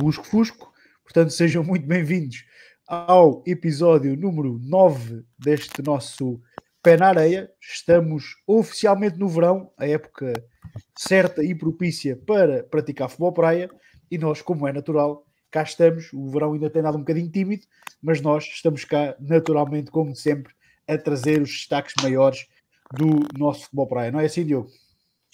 Lusco Fusco. Portanto, sejam muito bem-vindos ao episódio número 9 deste nosso Pé na Areia. Estamos oficialmente no verão, a época certa e propícia para praticar futebol praia, e nós, como é natural, cá estamos. O verão ainda tem dado um bocadinho tímido, mas nós estamos cá naturalmente, como sempre, a trazer os destaques maiores do nosso futebol praia. Não é assim, Diogo?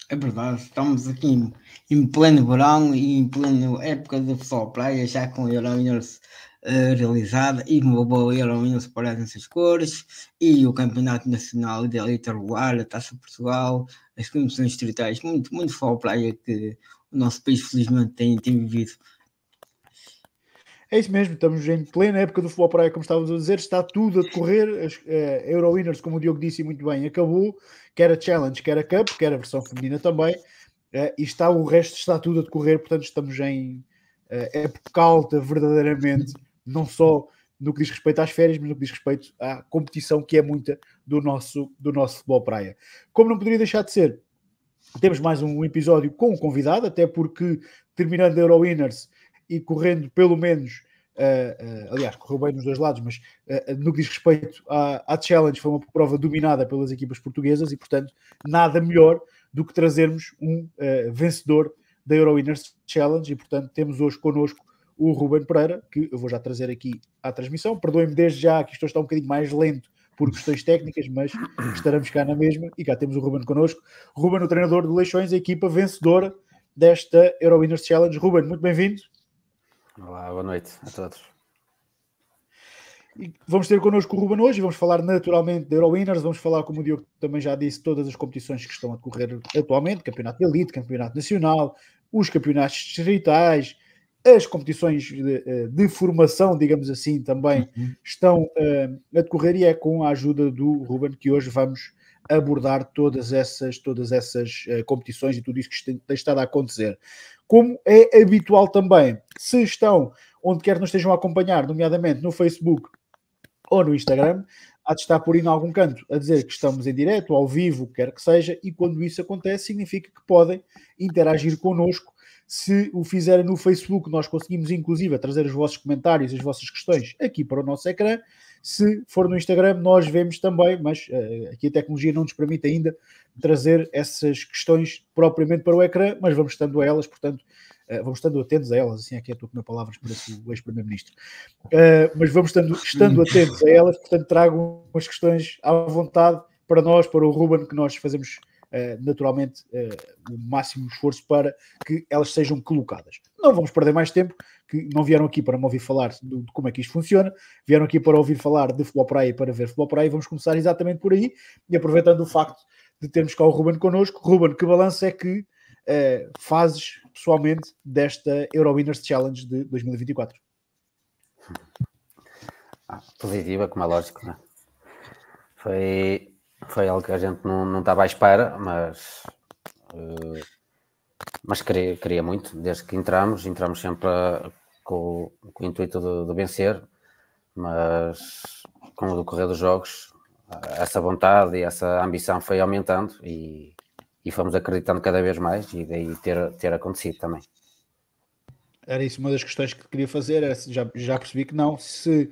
É verdade, estamos aqui em, em pleno verão e em plena época de futebol praia, já com a Eurowinners uh, realizada e uma boa Eurowinners para essas cores e o Campeonato Nacional de Elite Regular, a Taça Portugal, as comissões distritais, muito, muito futebol praia que o nosso país felizmente tem, tem vivido. É isso mesmo, estamos em plena época do futebol praia, como estávamos a dizer, está tudo a decorrer. As uh, Eurowinners, como o Diogo disse muito bem, acabou, quer a Challenge, quer a Cup, quer a versão feminina também, uh, e está o resto está tudo a decorrer, portanto estamos em uh, época alta, verdadeiramente, não só no que diz respeito às férias, mas no que diz respeito à competição, que é muita do nosso, do nosso futebol praia. Como não poderia deixar de ser, temos mais um episódio com um convidado, até porque terminando a Eurowinners e correndo pelo menos, uh, uh, aliás, correu bem nos dois lados, mas uh, no que diz respeito à, à, Challenge, foi uma prova dominada pelas equipas portuguesas e, portanto, nada melhor do que trazermos um vencedor da Eurowinners Challenge e, portanto, temos hoje connosco o Ruben Pereira, que eu vou já trazer aqui à transmissão. Perdoem-me desde já que isto está um bocadinho mais lento por questões técnicas, mas estaremos cá na mesma e cá temos o Ruben connosco. Ruben, o treinador de Leixões, a equipa vencedora desta Eurowinners Challenge. Ruben, muito bem-vindo. Olá, boa noite a todos. E vamos ter connosco o Ruben hoje, vamos falar naturalmente de Eurowinners, vamos falar, como o Diogo também já disse, todas as competições que estão a decorrer atualmente, Campeonato de Elite, Campeonato Nacional, os campeonatos distritais, as competições de, eh, de formação, digamos assim, também uhum. estão uh, a decorrer e é com a ajuda do Ruben que hoje vamos abordar todas essas, todas essas uh, competições e tudo isso que tem, tem estado a acontecer como é habitual também. Se estão onde quer nos estejam a acompanhar, nomeadamente no Facebook ou no Instagram, há de estar por aí em algum canto a dizer que estamos em direto, ao vivo, quer que seja, e quando isso acontece, significa que podem interagir connosco. Se o fizerem no Facebook, nós conseguimos inclusive trazer os vossos comentários, as vossas questões aqui para o nosso ecrã. Se for no Instagram, nós vemos também, mas uh, aqui a tecnologia não nos permite ainda trazer essas questões propriamente para o ecrã, mas vamos estando a elas, portanto, uh, vamos estando atentos a elas, assim aqui é a tua minha palavras para o ex-primeiro-ministro. Uh, mas vamos estando, estando atentos a elas, portanto, trago umas questões à vontade para nós, para o Ruben, que nós fazemos naturalmente o máximo esforço para que elas sejam colocadas. Não vamos perder mais tempo, que não vieram aqui para me ouvir falar de, de como é que isto funciona, vieram aqui para ouvir falar de futebol praia e para ver futebol praia, vamos começar exatamente por aí, e aproveitando o facto de termos cá o Ruben connosco. Ruben, que balanço é que uh, fazes pessoalmente desta Eurowinners Challenge de 2024? Ah, positiva, como é lógico, né? Foi, foi algo que a gente não, não estava à espera, mas uh, mas queria, queria muito, desde que entramos, entramos sempre com, com, o intuito de, de, vencer, mas com o decorrer dos jogos, essa vontade e essa ambição foi aumentando e, e fomos acreditando cada vez mais e daí ter, ter acontecido também. Era isso uma das questões que queria fazer, era, já, já percebi que não, se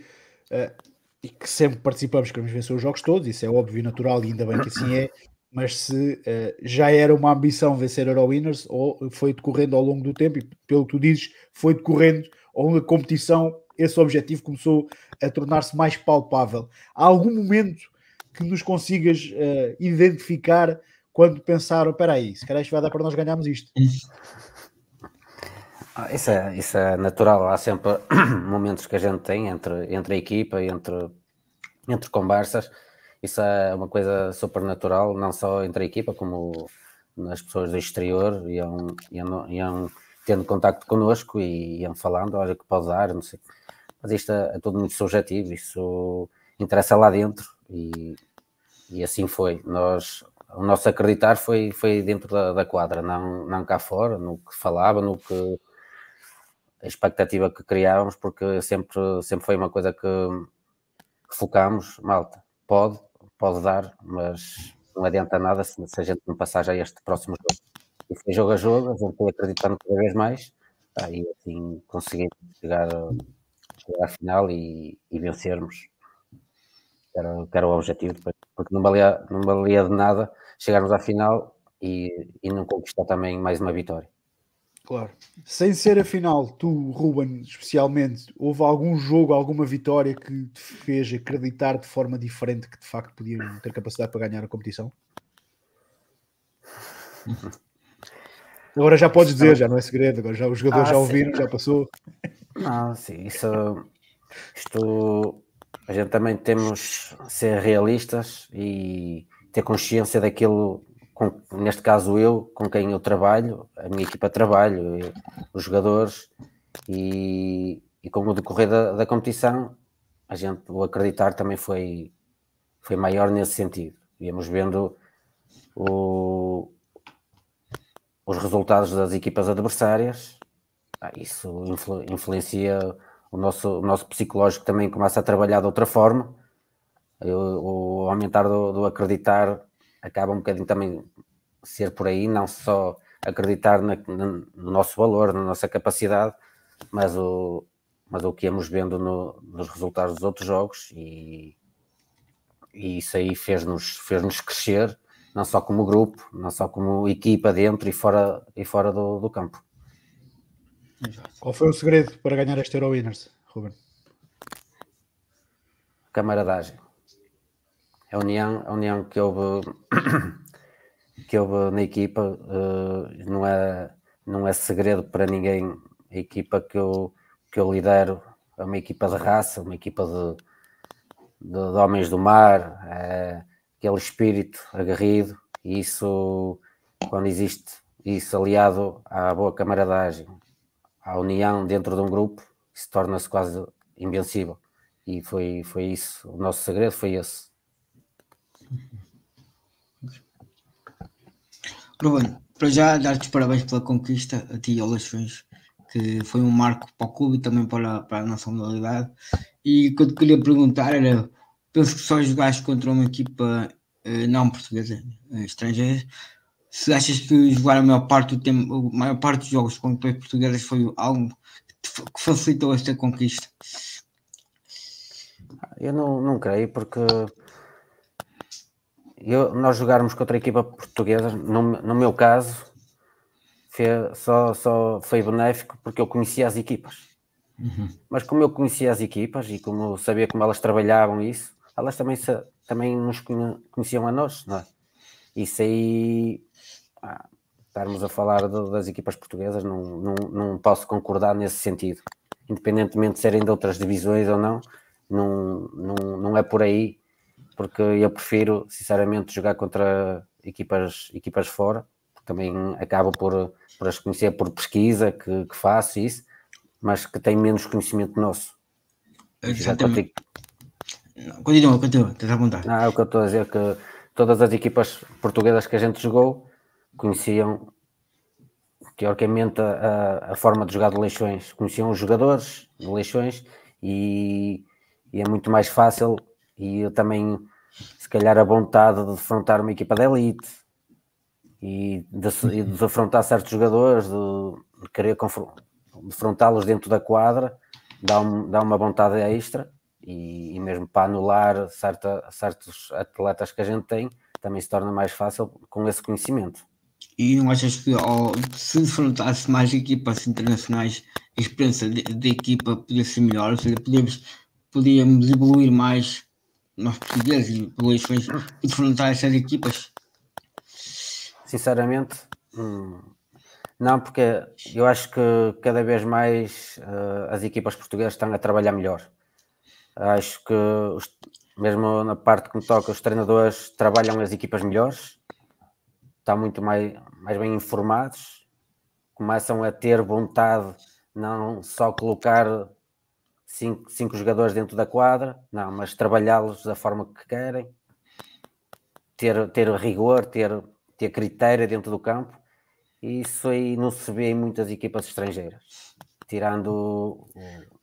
uh, e que sempre participamos, queremos vencer os jogos todos, isso é óbvio e natural e ainda bem que assim é, mas se uh, já era uma ambição vencer Eurowinners ou foi decorrendo ao longo do tempo, e pelo que tu dizes, foi decorrendo ao longo da competição, esse objetivo começou a tornar-se mais palpável. Há algum momento que nos consigas uh, identificar quando pensaram, espera aí, se calhar isto vai dar para nós ganharmos isto? Ah, isso é, isso é natural, há sempre momentos que a gente tem entre, entre a equipa, entre, entre conversas, isso é uma coisa super natural, não só entre a equipa, como nas pessoas do exterior, iam, iam, iam tendo contacto connosco e iam falando, olha que pode dar, não sei. Mas isto é, é tudo muito subjetivo, isso interessa lá dentro e, e assim foi. Nós, o nosso acreditar foi, foi dentro da, da quadra, não, não cá fora, no que falava, no que a expectativa que criávamos, porque sempre, sempre foi uma coisa que, que focámos, malta, pode, pode dar, mas não adianta nada se, se a gente não passar já este próximo jogo. E foi jogo a jogo, a gente foi acreditando cada vez mais aí assim chegar, chegar à final e, e vencermos. Era, era o objetivo, porque não valia, não valia de nada chegarmos à final e, e não conquistar também mais uma vitória. Claro. Sem ser a final, tu, Ruben, especialmente, houve algum jogo, alguma vitória que te fez acreditar de forma diferente que de facto podiam ter capacidade para ganhar a competição? Agora já podes dizer, já não é segredo, agora já os jogadores ah, já ouviram, sim. já passou. Não, sim, isso isto a gente também temos ser realistas e ter consciência daquilo com, neste caso eu, com quem eu trabalho, a minha equipa de trabalho, os jogadores, e, e com o decorrer da, da, competição, a gente, o acreditar também foi, foi maior nesse sentido. Íamos vendo o, os resultados das equipas adversárias, ah, isso influ, influencia o nosso, o nosso psicológico também começa a trabalhar de outra forma. Eu, o aumentar do, do acreditar acaba um bocadinho também ser por aí, não só acreditar na, no nosso valor, na nossa capacidade, mas o, mas o que íamos vendo no, nos resultados dos outros jogos e, e isso aí fez-nos fez -nos crescer, não só como grupo, não só como equipa dentro e fora, e fora do, do campo. Qual foi o segredo para ganhar este Euro Winners, Ruben? Camaradagem a união, a união que houve, que houve na equipa uh, não, é, não é segredo para ninguém. A equipa que eu, que eu lidero é uma equipa de raça, uma equipa de, de, de homens do mar, é aquele espírito aguerrido, e isso, quando existe isso aliado à boa camaradagem, à união dentro de um grupo, isso torna-se quase invencível. E foi, foi isso, o nosso segredo foi esse. Ruben, para já dar-te parabéns pela conquista, a ti e ao Leixões, que foi um marco para o clube e também para, para a nossa modalidade. E o que eu te queria perguntar era: penso que só jogaste contra uma equipa eh, não portuguesa, eh, estrangeira. Se achas que jogar a maior parte do tempo, a maior parte dos jogos contra portuguesas foi algo que facilitou esta conquista? Eu não, não creio, porque eu, nós jogarmos contra a equipa portuguesa, no, no meu caso, foi, só, só foi benéfico porque eu conhecia as equipas. Uhum. Mas como eu conhecia as equipas e como sabia como elas trabalhavam isso, elas também, também nos conheciam a nós, não é? Isso aí, ah, estarmos a falar de, das equipas portuguesas, não, não, não posso concordar nesse sentido. Independentemente de serem de outras divisões ou não, não, não, não é por aí porque eu prefiro, sinceramente, jogar contra equipas, equipas fora, também acabo por, por as conhecer por pesquisa que, que faço isso, mas que têm menos conhecimento nosso. Exatamente. Continua, continua, estás a apontar. Não, é o que eu estou a dizer, que todas as equipas portuguesas que a gente jogou conheciam teoricamente a, a forma de jogar de Leixões, conheciam os jogadores de Leixões e, e é muito mais fácil e eu também, se calhar, a vontade de defrontar uma equipa de elite e de, de defrontar certos jogadores, de, de querer defrontá-los dentro da quadra, dá, um, dá uma vontade extra e, e mesmo para anular certa, certos atletas que a gente tem, também se torna mais fácil com esse conhecimento. E não achas que oh, se defrontasse mais equipas internacionais, a experiência de, de equipa podia ser melhor? Ou seja, podíamos, podíamos evoluir mais nós portugueses e eleições enfrentar essas equipas? Sinceramente, hum, não, porque eu acho que cada vez mais uh, as equipas portuguesas estão a trabalhar melhor. Acho que os, mesmo na parte que me toca, os treinadores trabalham as equipas melhores, estão muito mais, mais bem informados, começam a ter vontade não só colocar cinco, cinco jogadores dentro da quadra, não, mas trabalhá-los da forma que querem, ter, ter rigor, ter, ter critério dentro do campo, e isso aí não se vê em muitas equipas estrangeiras, tirando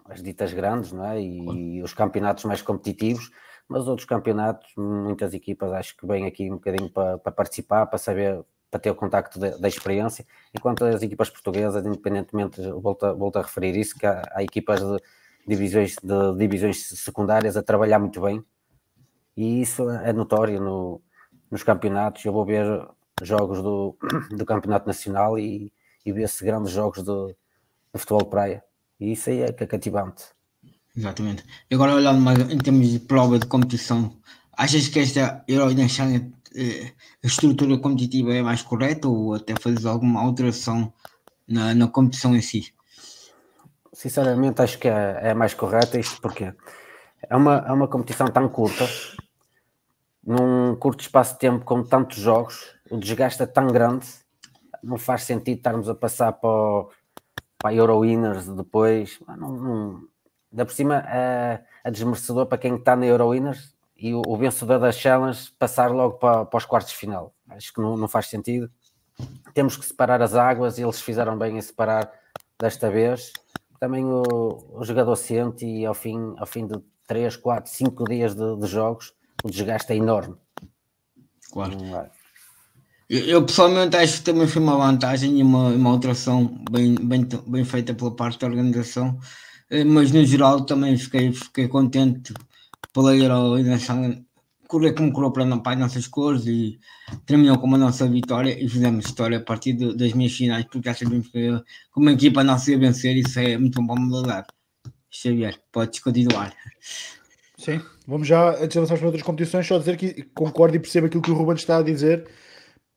as ditas grandes não é? e, e os campeonatos mais competitivos, mas outros campeonatos, muitas equipas acho que vêm aqui um bocadinho para, para participar, para saber para ter o contacto da experiência, enquanto as equipas portuguesas, independentemente, volto, volto a referir isso, que há, há equipas de divisões, de divisões secundárias a trabalhar muito bem, e isso é notório no, nos campeonatos. Eu vou ver jogos do, do campeonato nacional e, e ver-se grandes jogos do, do futebol praia, e isso aí é, é cativante. Exatamente. E agora olhando mais em termos de prova de competição, achas que esta Euro Challenge eh, a estrutura competitiva é mais correta ou até fazes alguma alteração na, na competição em si? Sinceramente, acho que é, é mais correta isto porque é uma, é uma competição tão curta, num curto espaço de tempo com tantos jogos, o desgaste é tão grande, não faz sentido estarmos a passar para, para a Euro Winners depois. Não, não, ainda por cima é, é desmerecedor para quem está na Euro Winners e o, o, vencedor das challenge passar logo para, para os quartos de final. Acho que não, não faz sentido. Temos que separar as águas e eles fizeram bem em separar desta vez. Também o, o jogador sente e ao fim, ao fim de 3, 4, 5 dias de, de jogos o desgaste é enorme. Claro. Eu, eu, pessoalmente acho que também foi uma vantagem e uma, uma alteração bem, bem, bem feita pela parte da organização, eh, mas no geral também fiquei, fiquei contente pela Euroinação correr como correu para, para as nossas cores e terminou com a nossa vitória e fizemos história a partir de, das minhas finais, porque já sabemos que como equipa a nossa ia vencer, isso é muito bom modalidade. Xavier, podes continuar. Sim, vamos já, antes de avançar para outras competições, só dizer que concordo e percebo aquilo que o Ruben está a dizer,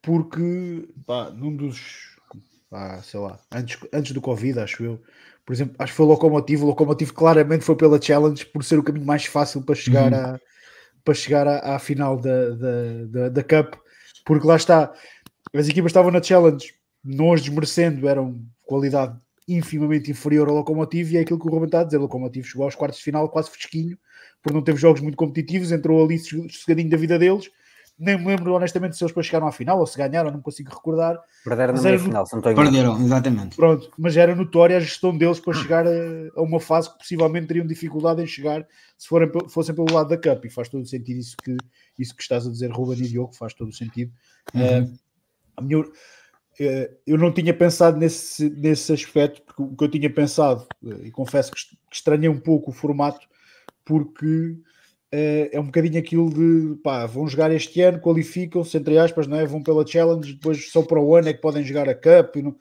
porque pá, num dos, pá, sei lá, antes, antes do Covid, acho eu, por exemplo, acho que foi o Locomotivo. O Locomotivo claramente foi pela Challenge por ser o caminho mais fácil para chegar, uhum. Para chegar à, à final da, da, da, da, Cup, porque lá está, as equipas estavam na Challenge, não as desmerecendo, eram qualidade infimamente inferior ao Locomotivo, e é aquilo que o Ruben está a dizer. O Locomotivo chegou aos quartos de final quase fresquinho, por não ter jogos muito competitivos, entrou ali sossegadinho da vida deles nem me lembro honestamente se eles depois chegaram à final ou se ganharam, não consigo recordar. Perderam na meia final, se não estou Perderam, exatamente. Pronto, mas era notória a gestão deles para chegar a, a, uma fase que possivelmente teriam dificuldade em chegar se forem, fossem pelo lado da Cup, e faz todo o sentido isso que, isso que estás a dizer, Ruben e Diogo, faz todo o sentido. Uhum. Uh, a minha, uh, eu não tinha pensado nesse, nesse aspecto, porque o que eu tinha pensado, uh, e confesso que, que estranhei um pouco o formato, porque é, é um bocadinho aquilo de pá, vão jogar este ano, qualificam-se, entre aspas, não é? vão pela Challenge, depois só para o ano é que podem jogar a Cup. Não...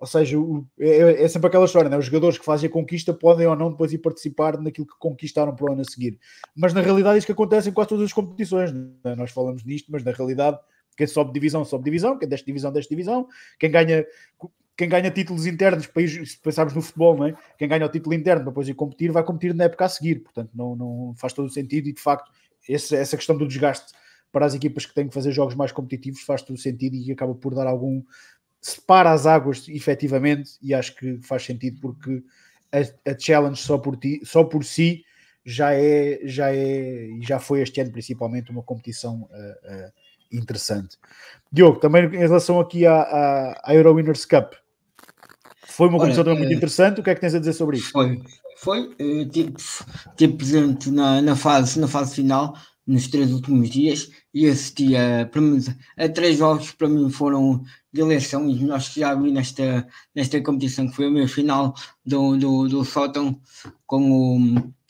Ou seja, o, é, é, sempre aquela história, é? os jogadores que fazem a conquista podem ou não depois ir participar naquilo que conquistaram para o ano a seguir. Mas na realidade é isso que acontece em quase todas as competições. É? Nós falamos nisto, mas na realidade quem sobe divisão, sobe divisão, quem desce divisão, desce divisão, quem ganha quem ganha títulos internos, se pensarmos no futebol, é? quem ganha o título interno para depois ir competir, vai competir na época a seguir. Portanto, não, não faz todo o sentido e de facto, esse, essa questão do desgaste para as equipas que têm que fazer jogos mais competitivos faz todo o sentido e acaba por dar algum. separa as águas efetivamente e acho que faz sentido porque a, a challenge só por, ti, só por si já é, já é e já foi este ano principalmente uma competição uh, uh, interessante. Diogo, também em relação aqui à, à, à Euro Winners Cup, foi uma competição também muito eh, interessante. O que é que tens a dizer sobre isso? Foi, foi. Uh, tive, tive presente na, na, fase, na fase final, nos três últimos dias, e assisti a, para mim, a três jogos que para mim foram de eleição, e nós já vi nesta, nesta competição, que foi a meia final do, do, do Sótão com o.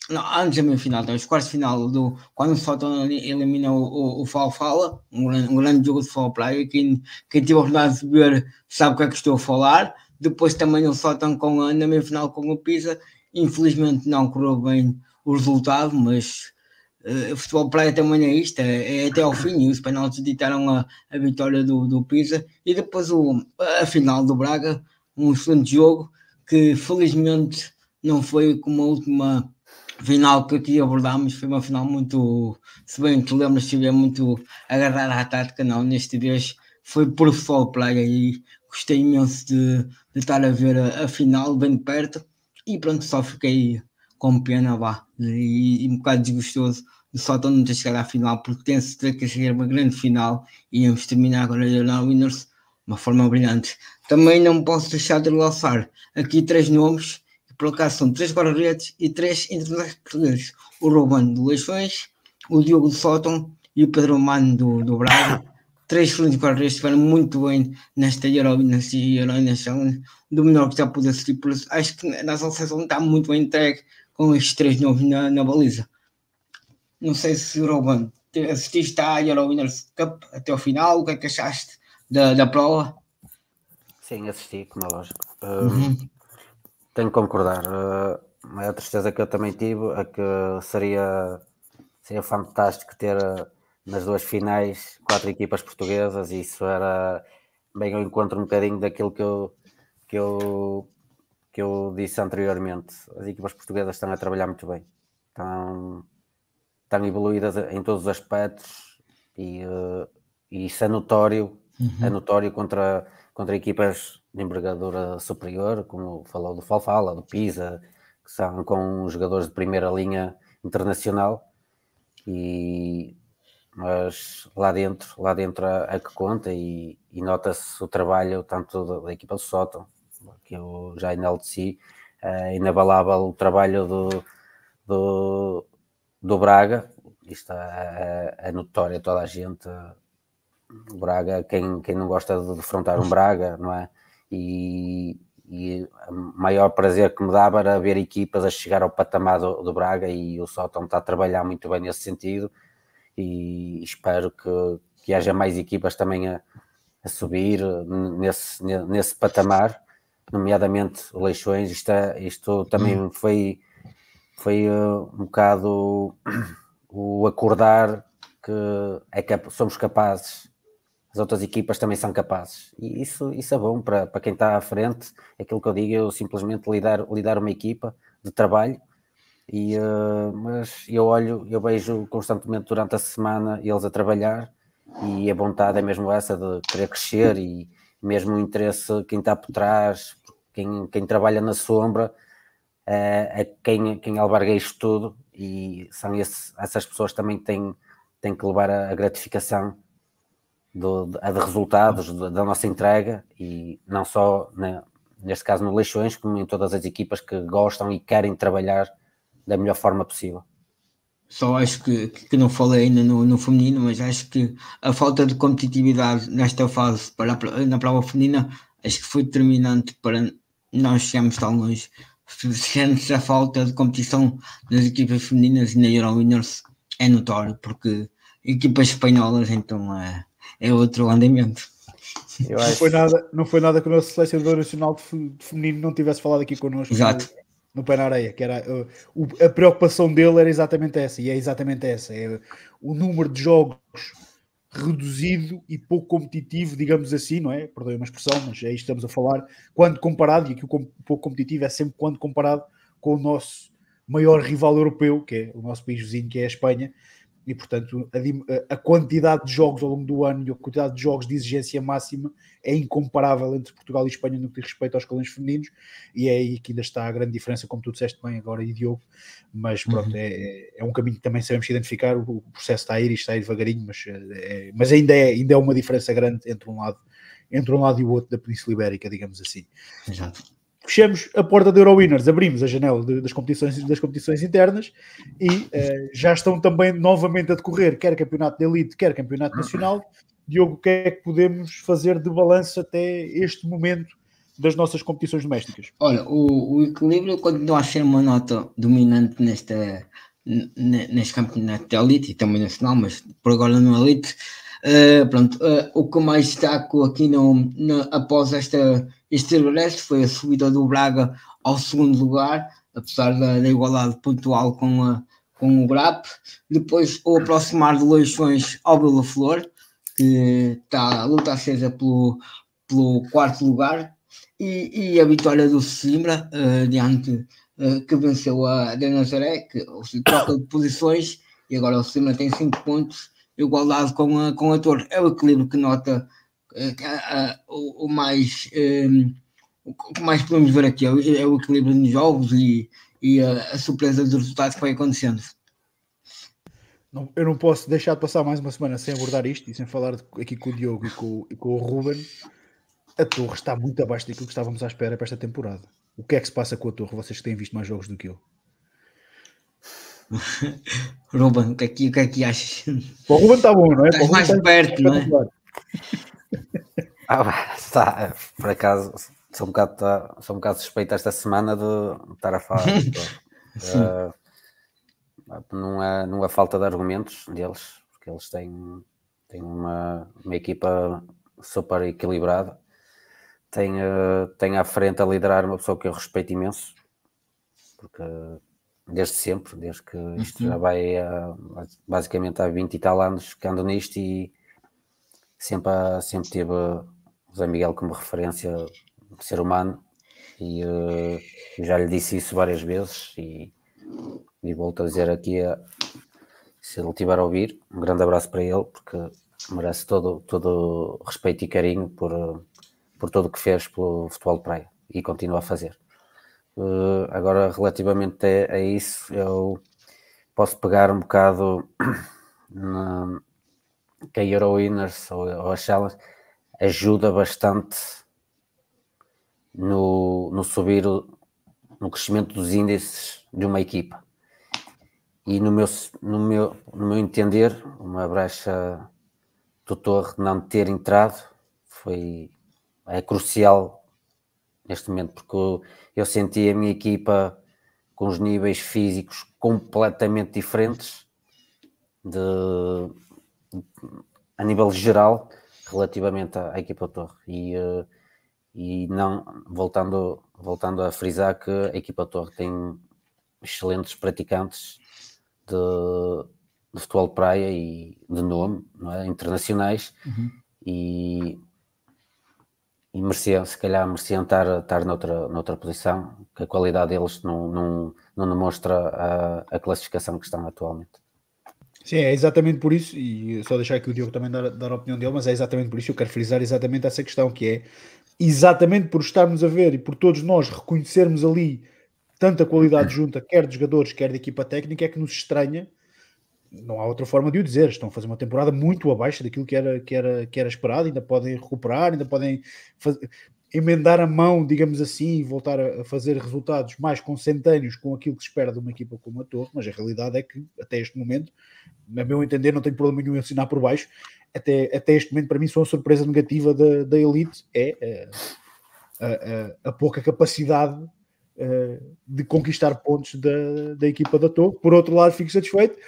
Não, antes da meia final, os quartos final do quando o Sótão elimina o, o, o Falfala, um, um grande jogo de Fall Play. Quem, quem teve a oportunidade de ver sabe o que é que estou a falar. Depois também o Sótão com a, na meia final com o Pisa. Infelizmente não correu bem o resultado, mas uh, o futebol praia também é isto, é, é, até ao fim. E os penaltis ditaram a, a vitória do, do Pisa. E depois o, a final do Braga, um excelente jogo que felizmente não foi como a última final que aqui abordámos. Foi uma final muito, se bem te lembras, estive muito agarrada à tática, não. Neste vez foi por futebol praia e gostei imenso de, de estar a ver a, a, final bem de perto. E pronto, só fiquei com pena vá, e, e um bocado desgostoso de só não ter chegado à final, porque penso que seria uma grande final e íamos terminar agora na Winners de uma forma brilhante. Também não posso deixar de lançar aqui três nomes, que por acaso são três guarda-redes e três internacionais portugueses: o Ruben do Leixões, o Diogo do Sótão e o Pedro Mano do, do Braga três frentes guarda-redes estiveram muito bem nesta Euro, nesta Euro, nesta do menor que já pude assistir, por isso acho que na seleção está muito bem entregue com estes três novos na, na baliza. Não sei se, Roban, assististe à Euro Winners Cup até ao final, o que é que achaste da, da prova? Sim, assisti, como é lógico. Uh, uhum. Tenho que concordar. Uh, a tristeza que eu também tive é que seria, seria fantástico ter uh, nas duas finais quatro equipas portuguesas e isso era bem ao encontro um bocadinho daquilo que eu, que eu, que eu disse anteriormente. As equipas portuguesas estão a trabalhar muito bem. Estão, estão evoluídas em todos os aspectos e, uh, e isso é notório, uhum. é notório contra, contra equipas de envergadura superior, como falou do Falfala, do Pisa, que são com jogadores de primeira linha internacional e mas lá dentro, lá dentro é, é que conta e, e nota-se o trabalho tanto da, da, equipa do Sótão, que eu já enalteci, é inabalável o trabalho do, do, do Braga, isto é, é, é notório a toda a gente, o Braga, quem, quem não gosta de defrontar um Braga, não é? E, e o maior prazer que me dava era ver equipas a chegar ao patamar do, do Braga e o Sótão está a trabalhar muito bem nesse sentido e espero que, que haja mais equipas também a, a subir nesse, nesse patamar, nomeadamente o Leixões. Isto, é, isto também hum. foi, foi uh, um bocado o acordar que é que somos capazes, as outras equipas também são capazes. E isso, isso é bom para, para quem está à frente. Aquilo que eu digo, eu simplesmente lidar, lidar uma equipa de trabalho e, uh, mas eu olho, eu vejo constantemente durante a semana eles a trabalhar e a vontade é mesmo essa de querer crescer e mesmo o interesse, quem está por trás, quem, quem trabalha na sombra, é, é quem, quem alberga isto tudo e são esse, essas pessoas também têm, têm que levar a, a gratificação do, de, de resultados da nossa entrega e não só né, neste caso no Leixões, como em todas as equipas que gostam e querem trabalhar da melhor forma possível. Só acho que, que não falei ainda no, no feminino, mas acho que a falta de competitividade nesta fase para a, na prova feminina acho que foi determinante para nós chegarmos tão longe. Sente-se a falta de competição nas equipas femininas e na Euro Winners é notório, porque equipas espanholas então é, é outro andamento. Não, foi nada, não foi nada que o nosso selecionador nacional de feminino não tivesse falado aqui connosco. Exato no pé na areia, que era uh, a preocupação dele era exatamente essa, e é exatamente essa, é o número de jogos reduzido e pouco competitivo, digamos assim, não é? Perdoe uma expressão, mas é isto que estamos a falar, quando comparado, e aqui o pouco competitivo é sempre quando comparado com o nosso maior rival europeu, que é o nosso país vizinho, que é a Espanha, e portanto a, a, quantidade de jogos ao longo do ano e a quantidade de jogos de exigência máxima é incomparável entre Portugal e Espanha no que diz respeito aos escalões femininos e é aí que ainda está a grande diferença, como tu disseste bem agora e Diogo, mas pronto, uhum. é, é um caminho que também sabemos identificar, o, processo está a ir e está a ir devagarinho, mas, é, mas ainda, é, ainda é uma diferença grande entre um lado entre um lado e o outro da Península Ibérica, digamos assim. Exato fechamos a porta da Eurowinners, abrimos a janela de, das, competições, das competições internas e uh, já estão também novamente a decorrer quer campeonato de elite, quer campeonato nacional. Diogo, o que é que podemos fazer de balanço até este momento das nossas competições domésticas? Olha, o, o equilíbrio continua a ser uma nota dominante nesta, neste campeonato de elite e também nacional, mas por agora no elite. Uh, pronto, uh, o que mais destaco aqui no, no, após esta este regresso foi a subida do Braga ao segundo lugar, apesar da, da igualdade pontual com, a, com o GRAP. Depois o aproximar de Leixões ao Bela Flor, que está a luta acesa pelo, pelo quarto lugar. E, e a vitória do Simbra, uh, diante uh, que venceu a de Nazaré, que se troca de posições, e agora o Simbra tem 5 pontos, igualdade com a, com a Torre. É o equilíbrio que nota o, o, mais um, o que mais podemos ver aqui é o, é o equilíbrio nos jogos e, e a, a, surpresa dos resultados que foi acontecendo. Não, eu não posso deixar de passar mais uma semana sem abordar isto e sem falar aqui com o Diogo e com, e com o Ruben. A Torre está muito abaixo daquilo que estávamos à espera para esta temporada. O que é que se passa com a Torre? Vocês que têm visto mais jogos do que eu. Ruben, o que é que, o que, é que achas? O Ruben está bom, não é? Estás mais perto, não é? Ah, está, por acaso, sou um bocado, sou um bocado suspeito esta semana de estar a falar. uh, não, é, não é falta de argumentos deles, porque eles têm, têm uma, uma equipa super equilibrada. Tem, uh, tem à frente a liderar uma pessoa que eu respeito imenso, porque desde sempre, desde que isto uhum. já vai a, basicamente há 20 e tal anos que ando nisto e sempre, sempre tive o Zé Miguel como referência de ser humano e uh, já lhe disse isso várias vezes e, e volto a dizer aqui a, se ele estiver a ouvir, um grande abraço para ele porque merece todo, todo respeito e carinho por, por tudo o que fez pelo futebol de praia e continua a fazer. Uh, agora, relativamente a, a, isso, eu posso pegar um bocado na, que a Eurowinners ou, ou a Challenge ajuda bastante no, no subir, o, no crescimento dos índices de uma equipa. E no meu, no meu, no meu entender, uma brecha do Torre não ter entrado foi é crucial neste momento, porque eu senti a minha equipa com os níveis físicos completamente diferentes de, a nível geral relativamente à, à equipa Torre e, uh, e não voltando, voltando a frisar que a equipa Torre tem excelentes praticantes de, de futebol de praia e de nome, é? internacionais uhum. e e mereciam, se calhar mereciam estar, estar noutra, noutra posição, que a qualidade deles não, não, não demonstra a, a classificação que estão atualmente. Sim, é exatamente por isso, e só deixar aqui o Diogo também dar, dar a opinião dele, mas é exatamente por isso que eu quero frisar exatamente essa questão, que é exatamente por estarmos a ver e por todos nós reconhecermos ali tanta qualidade junta, quer de jogadores, quer de equipa técnica, é que nos estranha não há outra forma de o dizer. Estão a fazer uma temporada muito abaixo daquilo que era, que era, que era esperado. Ainda podem recuperar, ainda podem fazer, emendar a mão, digamos assim, e voltar a, fazer resultados mais consentâneos com aquilo que se espera de uma equipa como a Torre. Mas a realidade é que, até este momento, a meu entender, não tenho problema nenhum em assinar por baixo. Até, até este momento, para mim, só a surpresa negativa da, da Elite é eh, a, a, a pouca capacidade eh, de conquistar pontos da, da equipa da Torre. Por outro lado, fico satisfeito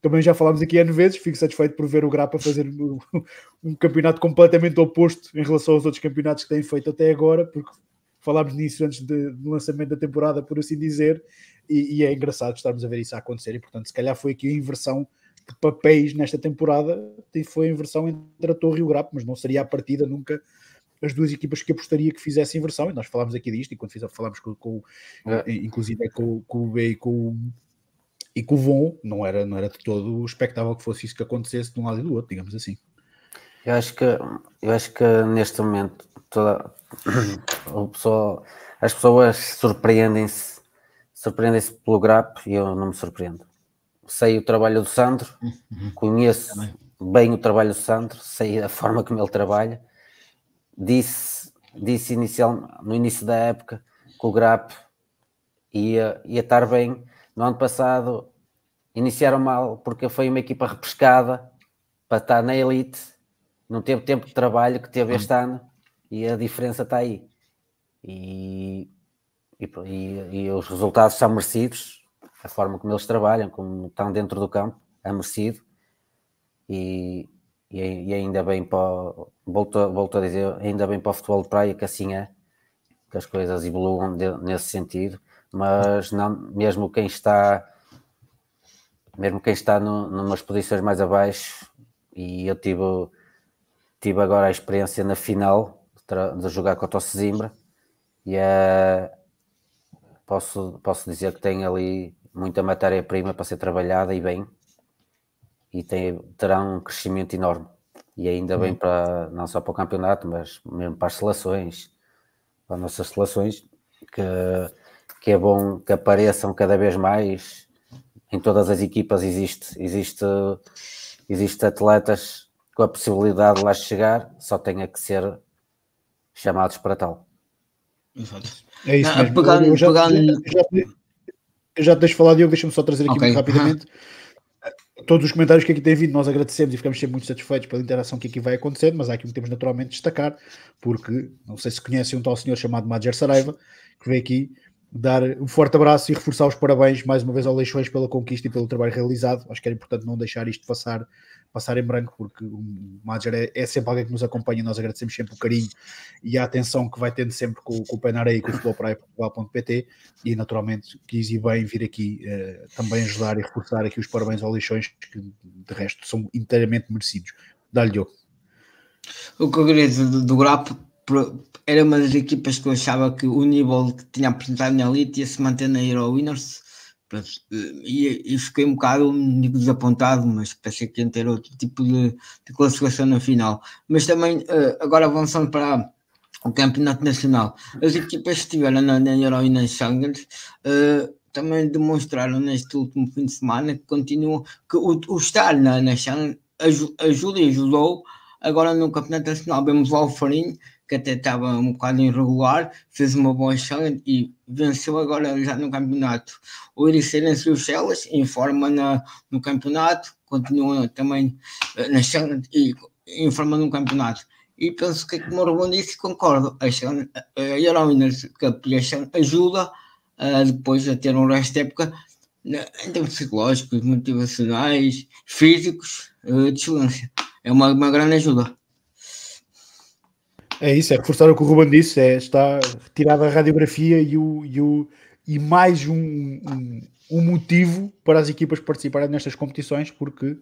também já falámos aqui N vezes, fico satisfeito por ver o Grapa fazer um, um, campeonato completamente oposto em relação aos outros campeonatos que têm feito até agora, porque falámos nisso antes de, do lançamento da temporada, por assim dizer, e, e, é engraçado estarmos a ver isso a acontecer, e portanto, se calhar foi aqui a inversão de papéis nesta temporada, e foi a inversão entre a Torre e o Grapa, mas não seria a partida nunca as duas equipas que apostaria que fizessem inversão, e nós falámos aqui disto, e quando falámos com, com é. inclusive com, com o B e com o e que o Von não era, não era de todo expectável que fosse isso que acontecesse de um lado e do outro, digamos assim. Eu acho que, eu acho que neste momento toda, as pessoas surpreendem-se surpreendem-se pelo GRAP e eu não me surpreendo. Sei o trabalho do Sandro, uhum. conheço Também. bem o trabalho do Sandro, sei a forma como ele trabalha. Disse, disse inicial, no início da época que o GRAP ia, ia estar bem no ano passado iniciaram mal porque foi uma equipa repescada para estar na elite, não teve tempo de trabalho que teve este ano e a diferença está aí. E, e, e, os resultados são merecidos, a forma como eles trabalham, como estão dentro do campo, é merecido. E, e, ainda bem para volto, volto a dizer, ainda bem para o futebol de praia que assim é, que as coisas evoluam de, nesse sentido mas não, mesmo quem está mesmo quem está no, numas posições mais abaixo e eu tive, tive agora a experiência na final de, de jogar contra o Sesimbra e é, posso, posso dizer que tem ali muita matéria-prima para ser trabalhada e bem e tem, terá um crescimento enorme e ainda bem uhum. para não só para o campeonato mas mesmo para as seleções para as nossas seleções que que é bom que apareçam cada vez mais. Em todas as equipas existe, existe, existe atletas com a possibilidade de lá chegar, só tenha que ser chamados para tal. Exato. É isso mesmo. Pegando, eu, já, pegando... já, já, já te deixo falar, Diogo, deixa-me só trazer aqui okay. muito rapidamente. todos os comentários que aqui têm vindo, nós agradecemos e ficamos sempre muito satisfeitos pela interação que aqui vai acontecendo, mas há aqui um que temos naturalmente de destacar, porque não sei se conhecem um tal senhor chamado Madjer Saraiva, que veio aqui dar um forte abraço e reforçar os parabéns mais uma vez ao Leixões pela conquista e pelo trabalho realizado. Acho que era importante não deixar isto passar, passar em branco, porque o Madger é, é, sempre alguém que nos acompanha, nós agradecemos sempre o carinho e a atenção que vai tendo sempre com, com o pé e com o futebol.pt e naturalmente quis e bem vir aqui uh, também ajudar e reforçar aqui os parabéns ao Leixões, que de resto são inteiramente merecidos. Dá-lhe. O que eu queria dizer do, do Grapo era uma das equipas que eu achava que o nível que tinha apresentado na Elite ia se manter na Euro Winners e, e fiquei um bocado desapontado, mas pensei que ia ter outro tipo de, de classificação na final. Mas também, eh, agora avançando para o Campeonato Nacional, as equipas que estiveram na, na Euro e nas uh, também demonstraram neste último fim de semana que continuam, que o, o estar na, na ajuda e ajudou. Agora no Campeonato Nacional vemos o Farinho que até estava um bocado irregular, fez uma boa challenge e venceu agora já no campeonato. O Ericerense e Chelas informa na, no campeonato, continua também eh, na challenge e informa no campeonato. E penso que, como o Ruben disse, concordo. A, a Heroínas Cup ajuda uh, depois a ter um resto de época em termos psicológicos, motivacionais, físicos, uh, de excelência. É uma, uma grande ajuda. É isso, é reforçar o que o Ruben disse, é, está retirada a radiografia e, o, e, o, e mais um, um, um motivo para as equipas participarem nestas competições, porque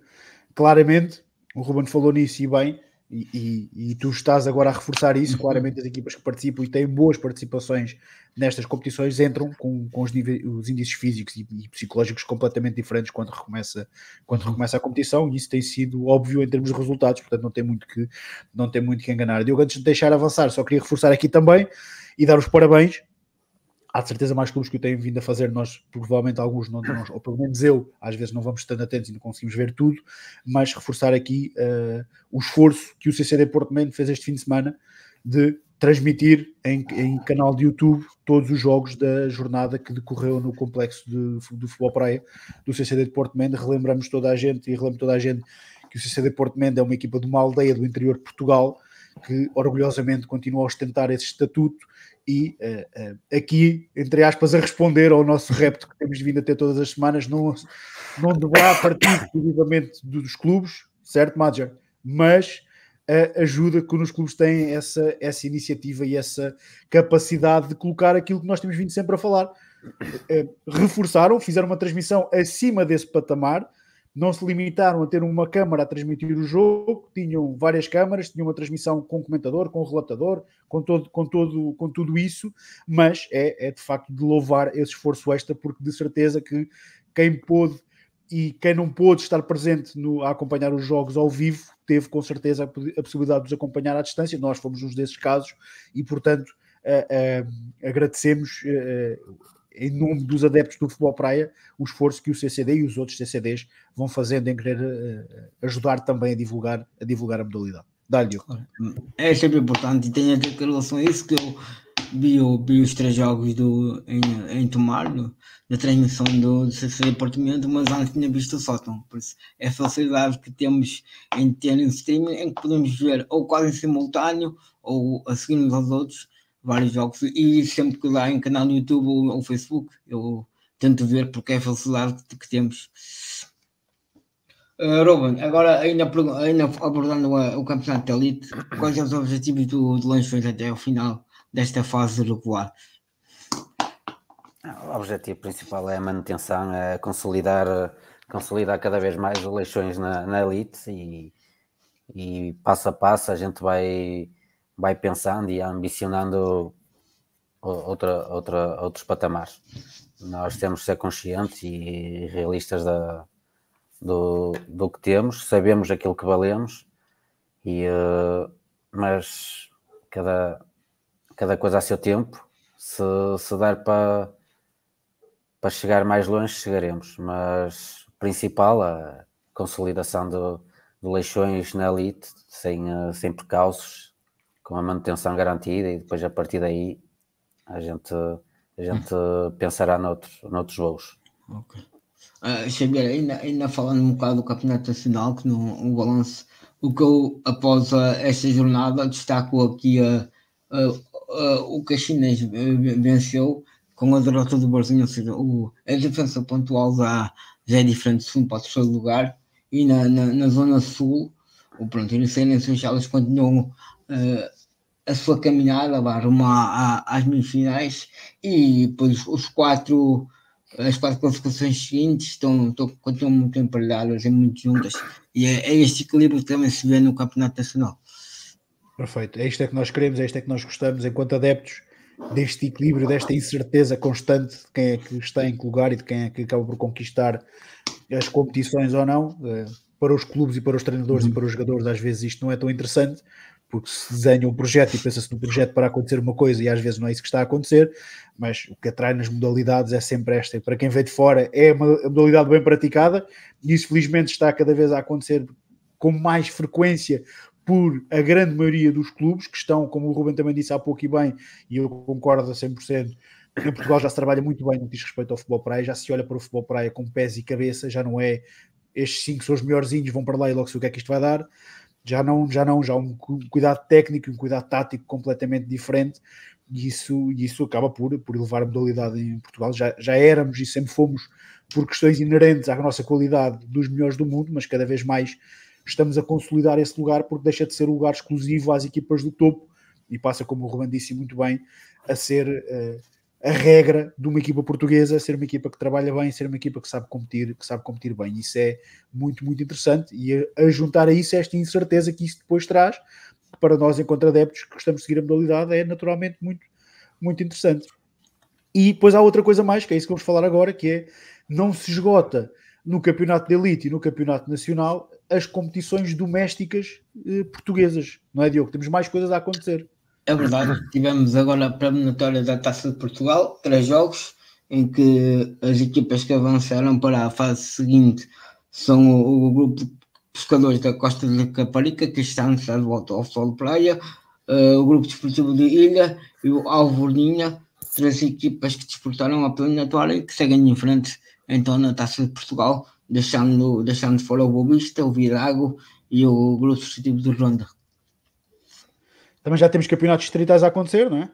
claramente o Ruben falou nisso e bem, e, e, e, tu estás agora a reforçar isso, uhum. claramente as equipas que participam e têm boas participações nestas competições entram com, com os, níveis, os índices físicos e, e, psicológicos completamente diferentes quando recomeça, quando recomeça a competição e isso tem sido óbvio em termos de resultados, portanto não tem muito que, não tem muito que enganar. Diogo, antes de deixar avançar, só queria reforçar aqui também e dar os parabéns há de certeza mais clubes que o têm vindo a fazer, nós provavelmente alguns não, ou pelo menos eu, às vezes não vamos estando atentos e não conseguimos ver tudo, mas reforçar aqui uh, o esforço que o CCD Porto Mendo fez este fim de semana de transmitir em, em, canal de YouTube todos os jogos da jornada que decorreu no complexo de, de futebol praia do CCD de Porto Mendo. Relembramos toda a gente e relembro toda a gente que o CCD Porto Mendo é uma equipa de uma aldeia do interior de Portugal que orgulhosamente continua a ostentar esse estatuto e uh, uh, aqui, entre aspas, a responder ao nosso repto que temos vindo a ter todas as semanas, não, não deverá partir exclusivamente dos clubes, certo, Madger? Mas ajuda que os clubes têm essa, essa iniciativa e essa capacidade de colocar aquilo que nós temos vindo sempre a falar. reforçaram, fizeram uma transmissão acima desse patamar, não se limitaram a ter uma câmara a transmitir o jogo, tinham várias câmaras, tinham uma transmissão com comentador, com relatador, com, todo, com, todo, com tudo isso, mas é, é de facto de louvar esse esforço extra, porque de certeza que quem pôde e quem não pôde estar presente no, a acompanhar os jogos ao vivo teve com certeza a, possibilidade de os acompanhar à distância. Nós fomos um desses casos e, portanto, uh, uh, agradecemos uh, em nome dos adeptos do futebol praia, o esforço que o CCD e os outros CCDs vão fazendo em querer uh, ajudar também a divulgar, a divulgar a modalidade. Dá-lhe. É sempre importante e tem a ter relação a isso que eu vi, vi os três jogos do, em, em Tomar, na transmissão do, do CCD Portimento, mas antes tinha visto o sótão. Por isso é a facilidade que temos em ter um streaming em que podemos ver ou quase em simultâneo ou a seguir uns aos outros vários jogos e sempre que dá em canal no YouTube ou, ou Facebook eu tento ver porque é a facilidade que, temos. Uh, Ruben, agora ainda, ainda abordando o, o campeonato de elite, quais são os objetivos do, do Lanchões até o final desta fase regular? O objetivo principal é a manutenção, é consolidar, consolidar cada vez mais os Leixões na, na elite e, e passo a passo a gente vai vai pensando e ambicionando outra, outra, outros patamares. Nós temos de ser conscientes e realistas da, do, do que temos, sabemos aquilo que valemos, e, uh, mas cada, cada coisa a seu tempo. Se, se der para, para chegar mais longe, chegaremos. Mas principal, a consolidação do, de leixões na elite, sem, uh, sem precauços, com a manutenção garantida e depois a partir daí a gente, a gente pensará noutros, noutros voos. Ok. Uh, Xavier, ainda, ainda falando um bocado do Campeonato Nacional, que no, no balanço, o que eu, após uh, esta jornada, destaco aqui uh, uh, o que a China venceu com a derrota do Brasil, ou seja, o, a defesa pontual já, já é diferente do segundo para o terceiro lugar, e na, na, na zona sul, o pronto, e nas elas continuam uh, a sua caminhada vai arrumar às meias-finais e depois os quatro as quatro classificações seguintes estão, estão, continuam muito emparelhadas e muito juntas e é, é este equilíbrio que também se vê no Campeonato Nacional. Perfeito, é isto é que nós queremos, é isto é que nós gostamos enquanto adeptos deste equilíbrio, desta incerteza constante de quem é que está em que lugar e de quem é que acaba por conquistar as competições ou não. Eh, para os clubes e para os treinadores uhum. e para os jogadores, às vezes isto não é tão interessante, porque se desenha um projeto e pensa-se no projeto para acontecer uma coisa e às vezes não é isso que está a acontecer, mas o que atrai nas modalidades é sempre esta. E para quem vem de fora, é uma modalidade bem praticada e isso felizmente está cada vez a acontecer com mais frequência por a grande maioria dos clubes que estão, como o Ruben também disse há pouco e bem, e eu concordo a 100%, em Portugal já se trabalha muito bem no que diz respeito ao futebol praia, já se olha para o futebol praia com pés e cabeça, já não é estes cinco são os melhorzinhos, vão para lá e logo se o que é que isto vai dar. Já não, já não, já um cuidado técnico, um cuidado tático completamente diferente, e isso, isso acaba por, por elevar a modalidade em Portugal. Já, já éramos e sempre fomos, por questões inerentes à nossa qualidade, dos melhores do mundo, mas cada vez mais estamos a consolidar esse lugar porque deixa de ser um lugar exclusivo às equipas do topo e passa, como o Ruben disse muito bem, a ser. Uh, a regra de uma equipa portuguesa ser uma equipa que trabalha bem, ser uma equipa que sabe competir, que sabe competir bem. Isso é muito, muito interessante e a, a juntar a isso esta incerteza que isso depois traz, para nós, enquanto adeptos que gostamos de seguir a modalidade, é naturalmente muito, muito interessante. E depois há outra coisa mais, que é isso que vamos falar agora, que é não se esgota no campeonato de elite e no campeonato nacional as competições domésticas eh, portuguesas, não é, Diogo? Temos mais coisas a acontecer. É verdade, tivemos agora a preliminatória da Taça de Portugal, três jogos, em que as equipas que avançaram para a fase seguinte são o, o grupo de pescadores da Costa de Caparica, que está de volta ao Sol de Praia, uh, o grupo desportivo de Ilha e o Alvorninha, três equipas que disputaram a preliminatória e que seguem em frente então na Taça de Portugal, deixando, deixando fora o Bobista, o Virago e o grupo desportivo de Ronda. Também já temos campeonatos distritais a acontecer, não é?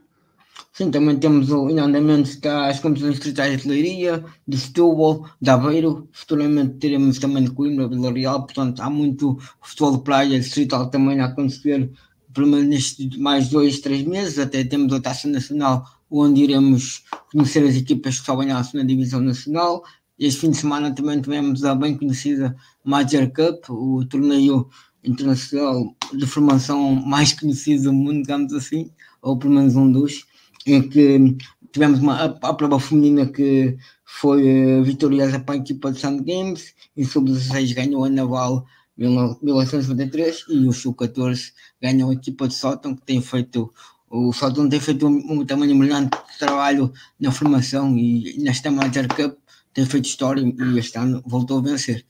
Sim, também temos o andamento das competições distritais de Leiria, de Setúbal, de Aveiro, futuramente teremos também de Coimbra, Vila Real, portanto há muito futebol de praia distrital também a acontecer, pelo menos nestes mais dois, três meses, até temos a Taça Nacional, onde iremos conhecer as equipas que sobem à segunda Divisão Nacional, este fim de semana também tivemos a bem conhecida Major Cup, o torneio internacional de formação mais conhecido do mundo, digamos assim, ou pelo menos um dos, em que tivemos uma, a, a prova feminina que foi uh, vitoriosa para a equipa de Sand Games, e sub-16 ganhou a Naval 1993 e o Sub-14 ganhou a equipa de Sótão, que tem feito o Sótão tem feito um, um tamanho brilhante de trabalho na formação e nesta Major Cup tem feito história e este ano voltou a vencer.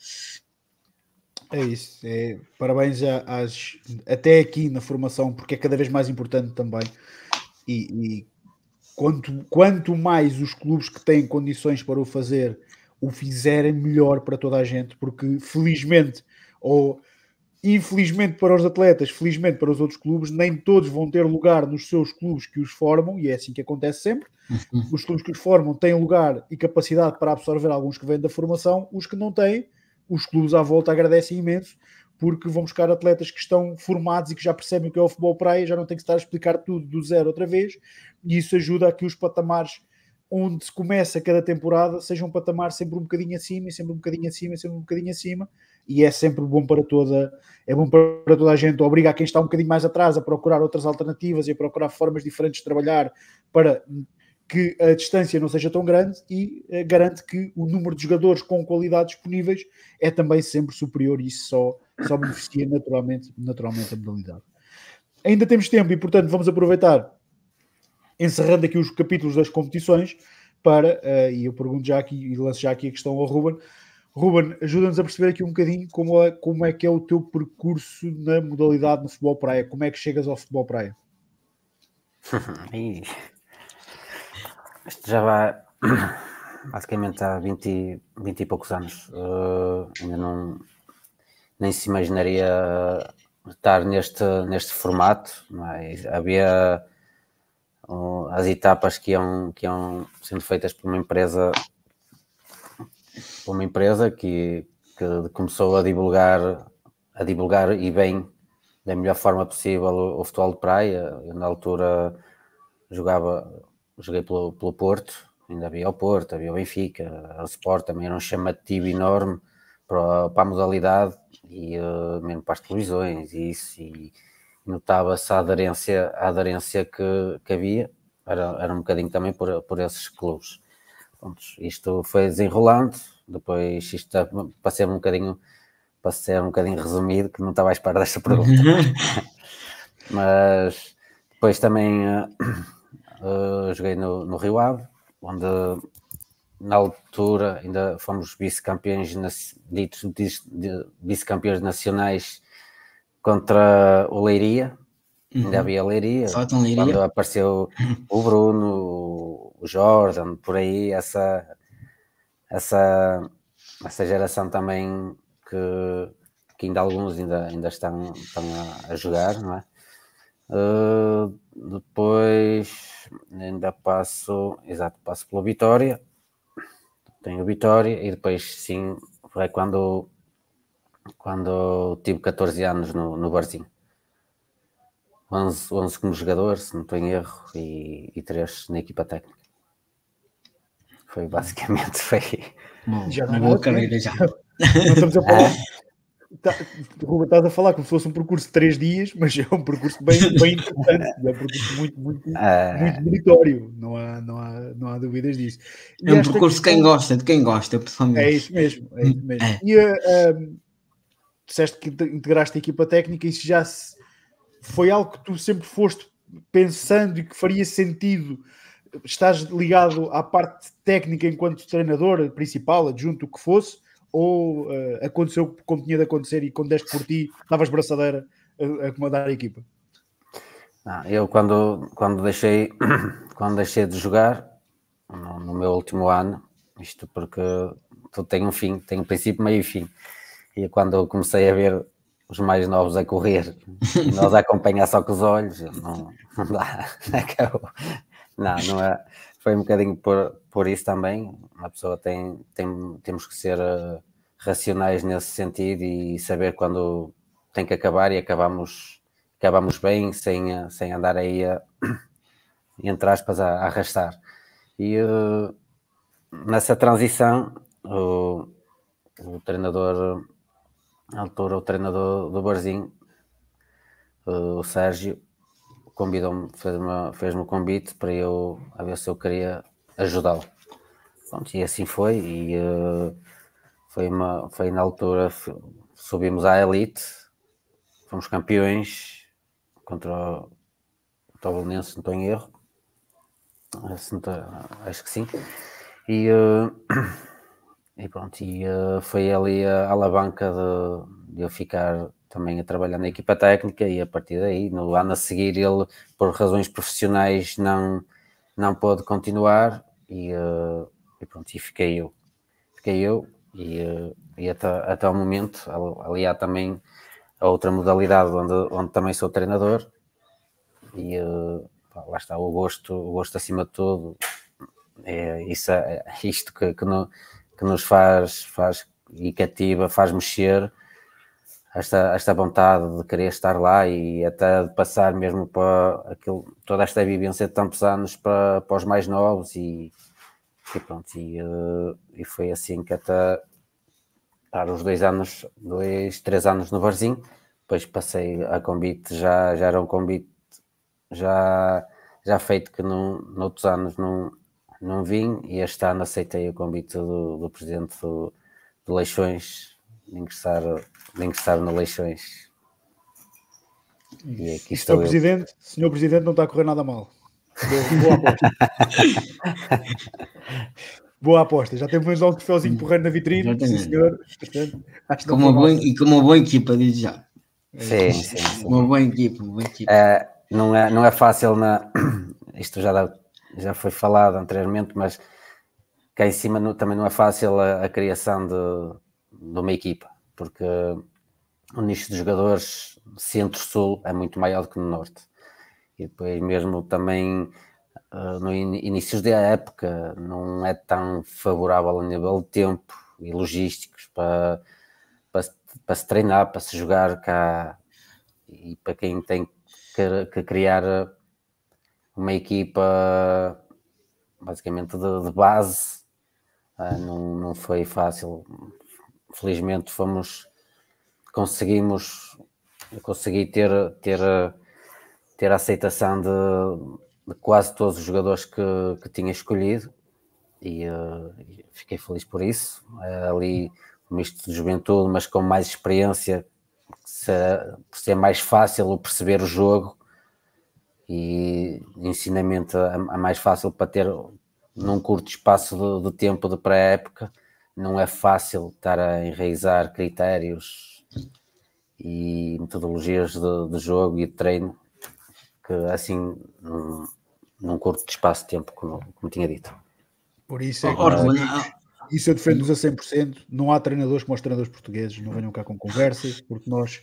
É isso. É, parabéns às, até aqui na formação, porque é cada vez mais importante também. E, e quanto, quanto mais os clubes que têm condições para o fazer o fizerem, melhor para toda a gente, porque felizmente ou infelizmente para os atletas, felizmente para os outros clubes, nem todos vão ter lugar nos seus clubes que os formam, e é assim que acontece sempre. Uhum. Os clubes que os formam têm lugar e capacidade para absorver alguns que vêm da formação, os que não têm os clubes à volta agradecem imenso, porque vão buscar atletas que estão formados e que já percebem o que é o futebol praia, já não tem que estar a explicar tudo do zero outra vez, e isso ajuda a que os patamares onde se começa cada temporada sejam um patamar sempre um bocadinho acima, e sempre um bocadinho acima, e sempre um bocadinho acima, e é sempre bom para toda, é bom para toda a gente, obriga a quem está um bocadinho mais atrás a procurar outras alternativas e a procurar formas diferentes de trabalhar para que a distância não seja tão grande e uh, garante que o número de jogadores com qualidade disponíveis é também sempre superior e isso só, só beneficia naturalmente, naturalmente a modalidade. Ainda temos tempo e, portanto, vamos aproveitar, encerrando aqui os capítulos das competições, para, uh, e eu pergunto já aqui e lanço já aqui a questão ao Ruben. Ruben, ajuda-nos a perceber aqui um bocadinho como é, como é que é o teu percurso na modalidade no futebol praia, como é que chegas ao futebol praia? Isto já vai. basicamente há 20, 20 e poucos anos. Uh, ainda não nem se imaginaria estar neste, neste formato. É? Havia uh, as etapas que iam, que iam sendo feitas por uma empresa por uma empresa que, que começou a divulgar a divulgar e bem da melhor forma possível o, o futebol de praia. Eu, na altura jogava joguei pelo, pelo Porto, ainda havia o Porto, havia o Benfica, o Sport também era um chamativo enorme para, para a modalidade e uh, mesmo para as televisões e isso, e notava-se a aderência, a aderência que, que havia, era, era um bocadinho também por, por esses clubes. Pronto, isto foi desenrolando, depois isto para ser um bocadinho para ser um bocadinho resumido, que não estava à espera desta pergunta. Mas depois também uh, uh, joguei no, no Rio Ave, onde na altura ainda fomos vice-campeões ditos vice-campeões nacionais contra o Leiria. Uhum. Ainda havia Leiria. Leiria. Quando apareceu o Bruno, o Jordan, por aí, essa, essa, essa geração também que, que ainda alguns ainda, ainda estão, estão a, a jogar, não é? Uh, depois ainda passo, exato, passo pela Vitória, tenho Vitória e depois sim, foi quando, quando tive 14 anos no, no Barzinho. 11, 11 como jogador, se não estou em erro, e, e 3 na equipa técnica. Foi basicamente, foi... Bom, já uma boa carreira já. Não estamos a falar... Tá, estás a falar como se fosse um percurso de três dias, mas é um percurso bem, bem importante, é um percurso muito, muito, uh... muito meritório, não há, não, há, não há dúvidas disso. E é um percurso de quem gosta, de quem gosta, pessoalmente. É isso mesmo, é isso mesmo. É. E uh, disseste que integraste a equipa técnica, isso já se, foi algo que tu sempre foste pensando e que faria sentido. Estás ligado à parte técnica enquanto treinador principal, adjunto o que fosse, ou uh, aconteceu como tinha de acontecer e quando deste por ti, estavas braçadeira a, a comandar a equipa? Não, eu quando, quando, deixei, quando deixei de jogar, no, no, meu último ano, isto porque tudo tem um fim, tem um princípio, meio e fim. E quando eu comecei a ver os mais novos a correr e nós a acompanhar só com os olhos, não, não dá, acabou. Não, não é foi um bocadinho por, por isso também. Uma pessoa tem, tem temos que ser uh, racionais nesse sentido e saber quando tem que acabar e acabamos, acabamos bem, sem, eh, sem andar aí a, entre aspas, a, a arrastar. E uh, nessa transição, o, o treinador, na altura, o treinador do Barzinho, o Sérgio, convidou-me, fez-me fez um convite para eu a ver se eu queria ajudá-lo. E assim foi, e uh, foi, uma, foi na altura, subimos à elite, fomos campeões contra o, o Belenense, não estou em erro, acho que sim, e, uh, e pronto, e uh, foi ali a alavanca de, de eu ficar também a trabalhar na equipa técnica e a partir daí, no ano a seguir, ele, por razões profissionais, não, não pôde continuar e, uh, e pronto, e fiquei eu. Fiquei eu e, uh, e até, até o momento, ali há também a outra modalidade onde, onde também sou treinador e uh, lá está o gosto, o gosto acima de tudo, é, isso, é isto que, que, no, que nos faz, faz e cativa, faz mexer esta, esta vontade de querer estar lá e até de passar mesmo para aquilo, toda esta vivência de tantos anos para, para os mais novos e, e pronto, e, uh, e foi assim que até estar os dois anos, dois, três anos no Barzinho, depois passei a convite, já, já era um convite já, já feito que num, noutros anos não, não vim e este ano aceitei o convite do, do presidente do, do Leixões de ingressar nem que estar no Leixões. E aqui estou Presidente, senhor Presidente, não está a correr nada mal. Boa, boa aposta. boa aposta. Já temos um troféuzinho porreiro na vitrine. Sim, senhor. Portanto, com uma boa, e com uma boa equipa, diz já. Sim, sim, sim. Uma boa equipa, uma boa equipa. É, não, é, não é fácil na. Isto já, dá, já foi falado anteriormente, mas cá em cima não, também não é fácil a, a criação de, de, uma equipa, porque o nicho de jogadores centro-sul é muito maior do que no norte. E depois mesmo também uh, no in, inícios da época não é tão favorável a nível de tempo e logísticos para, para, para se treinar, para se jogar cá e para quem tem que, criar uma equipa basicamente de, de base uh, não, não foi fácil. Felizmente fomos conseguimos consegui ter, ter, ter a aceitação de, de quase todos os jogadores que, que tinha escolhido e uh, fiquei feliz por isso. Uh, ali um misto de juventude, mas com mais experiência, por ser mais fácil o perceber o jogo e ensinamento é, é mais fácil para ter num curto espaço de, de tempo de pré-época. Não é fácil estar a enraizar critérios e metodologias de, de jogo e de treino que assim num, num curto espaço de tempo, como, como tinha dito. Por isso é que isso eu defendo-nos a 100%. Não há treinadores como os treinadores portugueses, não venham cá com conversas, porque nós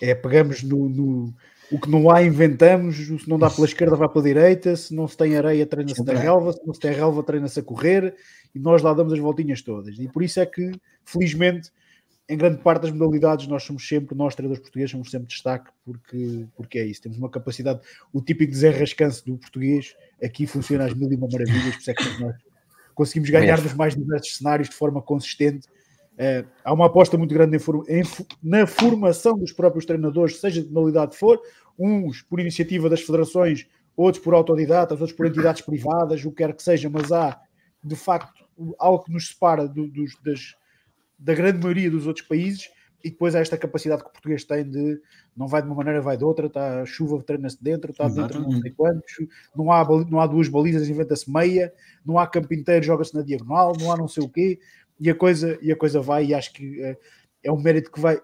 é, pegamos no, no o que não há, inventamos. Se não dá pela esquerda, vai pela direita. Se não se tem areia, treina-se na relva. Se não se tem relva, treina-se a correr. E nós lá damos as voltinhas todas. E por isso é que, felizmente, em grande parte das modalidades, nós somos sempre, nós treinadores portugueses, somos sempre destaque, porque, porque é isso. Temos uma capacidade, o típico desenrascanço do português, aqui funciona às mil e uma maravilhas, por isso é que nós conseguimos ganhar nos mais diversos cenários de forma consistente é, há uma aposta muito grande em, em, na formação dos próprios treinadores, seja de modalidade for, uns por iniciativa das federações, outros por autodidatas, outros por entidades privadas, o que quer que seja, mas há de facto algo que nos separa do, dos, das, da grande maioria dos outros países e depois há esta capacidade que o português tem de não vai de uma maneira, vai de outra, está a chuva, treina-se dentro, está dentro não sei quantos, não há, não há duas balizas, inventa-se meia, não há campo inteiro, joga-se na diagonal, não há não sei o quê e a coisa, e a coisa vai, e acho que é, é um mérito que vai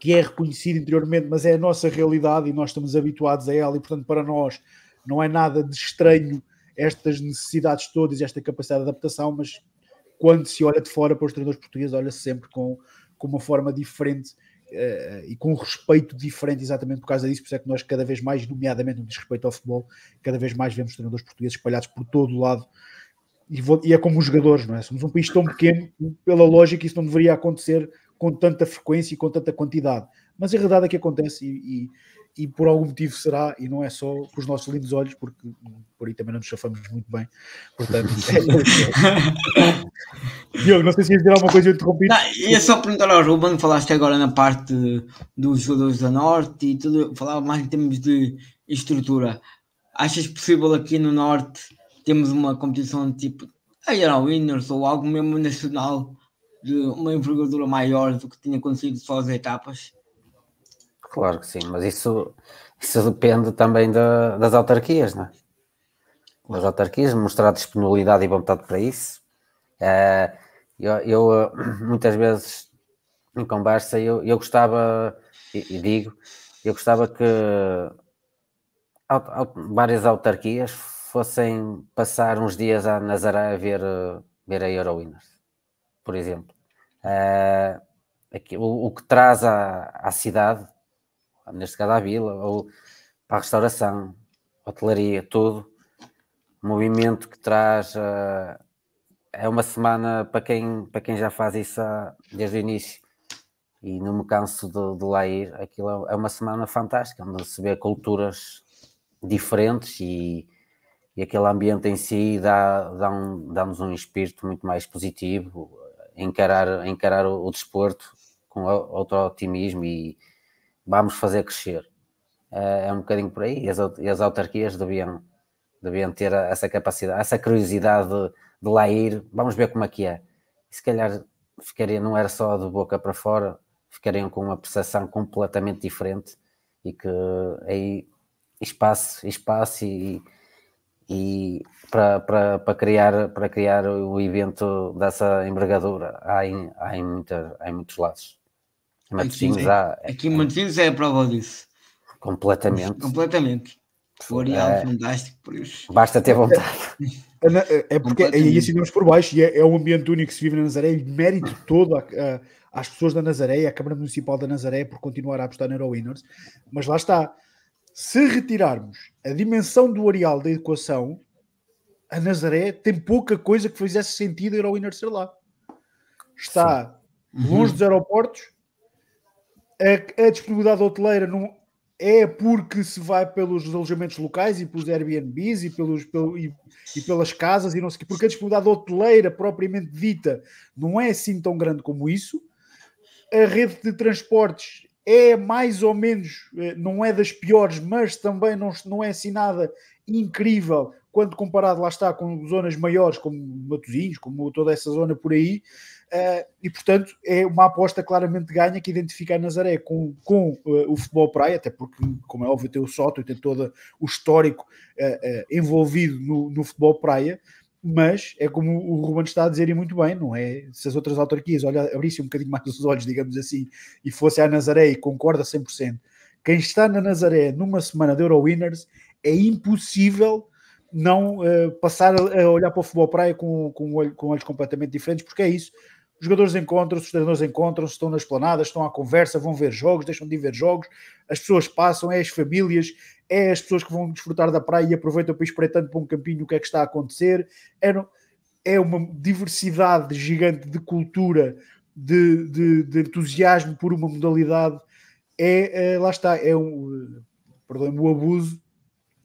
que é reconhecido interiormente, mas é a nossa realidade e nós estamos habituados a ela, e portanto, para nós não é nada de estranho estas necessidades todas esta capacidade de adaptação, mas quando se olha de fora para os treinadores portugueses, olha-se sempre com, com uma forma diferente uh, e com um respeito diferente, exatamente por causa disso, por isso é que nós cada vez mais, nomeadamente no desrespeito ao futebol, cada vez mais vemos treinadores portugueses espalhados por todo o lado e, vou, e, é como os jogadores, não é? Somos um país tão pequeno, pela lógica, isso não deveria acontecer com tanta frequência e com tanta quantidade. Mas a verdade é que acontece e, e, e por algum motivo será, e não é só com os nossos lindos olhos, porque por aí também não nos chafamos muito bem. Portanto, Diogo, não sei se ias dizer alguma coisa eu interrompi. Ia só perguntar ao Ruben, falaste agora na parte dos jogadores da Norte e tudo, falava mais em termos de estrutura. Achas possível aqui no Norte temos uma competição tipo a Euro Winners ou algo mesmo nacional de uma envergadura maior do que tinha acontecido só as etapas? Claro que sim, mas isso, isso depende também da, das autarquias, não é? Das autarquias, mostrar disponibilidade e vontade para isso. É, eu, eu, muitas vezes em conversa eu, eu gostava, e, e digo, eu gostava que várias autarquias fossem passar uns dias a Nazaré a ver, ver a Eurowinners, por exemplo. Uh, aqui, o, o, que traz à, à cidade, neste caso à vila, ou para a restauração, hotelaria, tudo, movimento que traz. Uh, é uma semana para quem, para quem já faz isso desde o início e não me canso de, de lá ir. Aquilo é uma semana fantástica, onde se vê culturas diferentes e e aquele ambiente em si dá, dá um, dá-nos um espírito muito mais positivo, encarar, encarar o, o desporto com outro otimismo e vamos fazer crescer. É, é um bocadinho por aí, e as, e as autarquias deviam, deviam ter essa capacidade, essa curiosidade de, de lá ir, vamos ver como é que é. E se calhar ficaria, não era só de boca para fora, ficariam com uma percepção completamente diferente e que aí espaço, espaço e, e para, para, para, criar, para criar o evento dessa envergadura há em, há em, muita, há em muitos lados. Matosinhos há, aqui em Matosinhos é a prova disso. Completamente. Completamente. Areal é fantástico por isso. Basta ter vontade. É, é porque aí assinamos por baixo e é, é um ambiente único que se vive na Nazaré e mérito todo a, a, às pessoas da Nazaré, à Câmara Municipal da Nazaré por continuar a apostar na Eurowinners. Mas lá está. Se retirarmos a dimensão do areal da equação, a Nazaré tem pouca coisa que fizesse sentido a Eurowinners ser lá. Está Sim. longe uhum. dos aeroportos, a, a disponibilidade hoteleira não, é porque se vai pelos alojamentos locais e pelos Airbnbs e, pelos, pelo, e, e, pelas casas e não sei o quê, porque a disponibilidade hoteleira propriamente dita não é assim tão grande como isso. A rede de transportes é mais ou menos, eh, não é das piores, mas também não, não é assim nada incrível quando comparado lá está com zonas maiores como Matosinhos, como toda essa zona por aí. Uh, e portanto é uma aposta claramente ganha que identifica a Nazaré com, com uh, o futebol praia, até porque, como é óbvio, tem o Soto e tem todo o histórico envolvido no, no, futebol praia, mas é como o Ruben está a dizer e muito bem, não é? Se as outras autarquias olha, abrissem um bocadinho mais os olhos, digamos assim, e fosse a Nazaré e concorda 100%, quem está na Nazaré numa semana de Eurowinners é impossível não passar a, olhar para o futebol praia com, com, com olhos completamente diferentes, porque é isso os jogadores encontram-se, os treinadores encontram-se, estão nas planadas, estão à conversa, vão ver jogos, deixam de ver jogos, as pessoas passam, é as famílias, é as pessoas que vão desfrutar da praia e aproveitam para ir espreitando para um campinho o que é que está a acontecer. É, é uma diversidade gigante de cultura, de, de, de entusiasmo por uma modalidade. É, é lá está, é um, perdoem o abuso,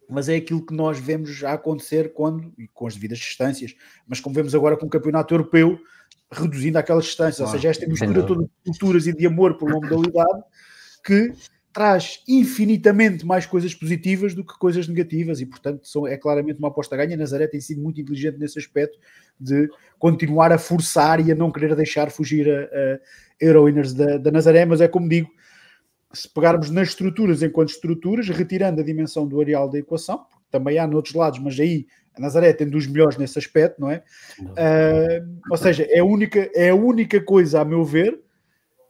mas é aquilo que nós vemos já acontecer quando, e com as devidas distâncias, mas como vemos agora com o campeonato europeu, reduzindo aquelas distâncias, claro. ou seja, esta mistura toda de culturas e de amor por uma modalidade que traz infinitamente mais coisas positivas do que coisas negativas e, portanto, são, é claramente uma aposta ganha. Nazaré tem sido muito inteligente nesse aspecto de continuar a forçar e a não querer deixar fugir a, a Eurowinners da, da Nazaré, mas é como digo, se pegarmos nas estruturas enquanto estruturas, retirando a dimensão do areal da equação, também há noutros lados, mas aí a Nazaré tem dos melhores nesse aspecto, não é? Uh, ou seja, é a, única, é a única coisa, a meu ver,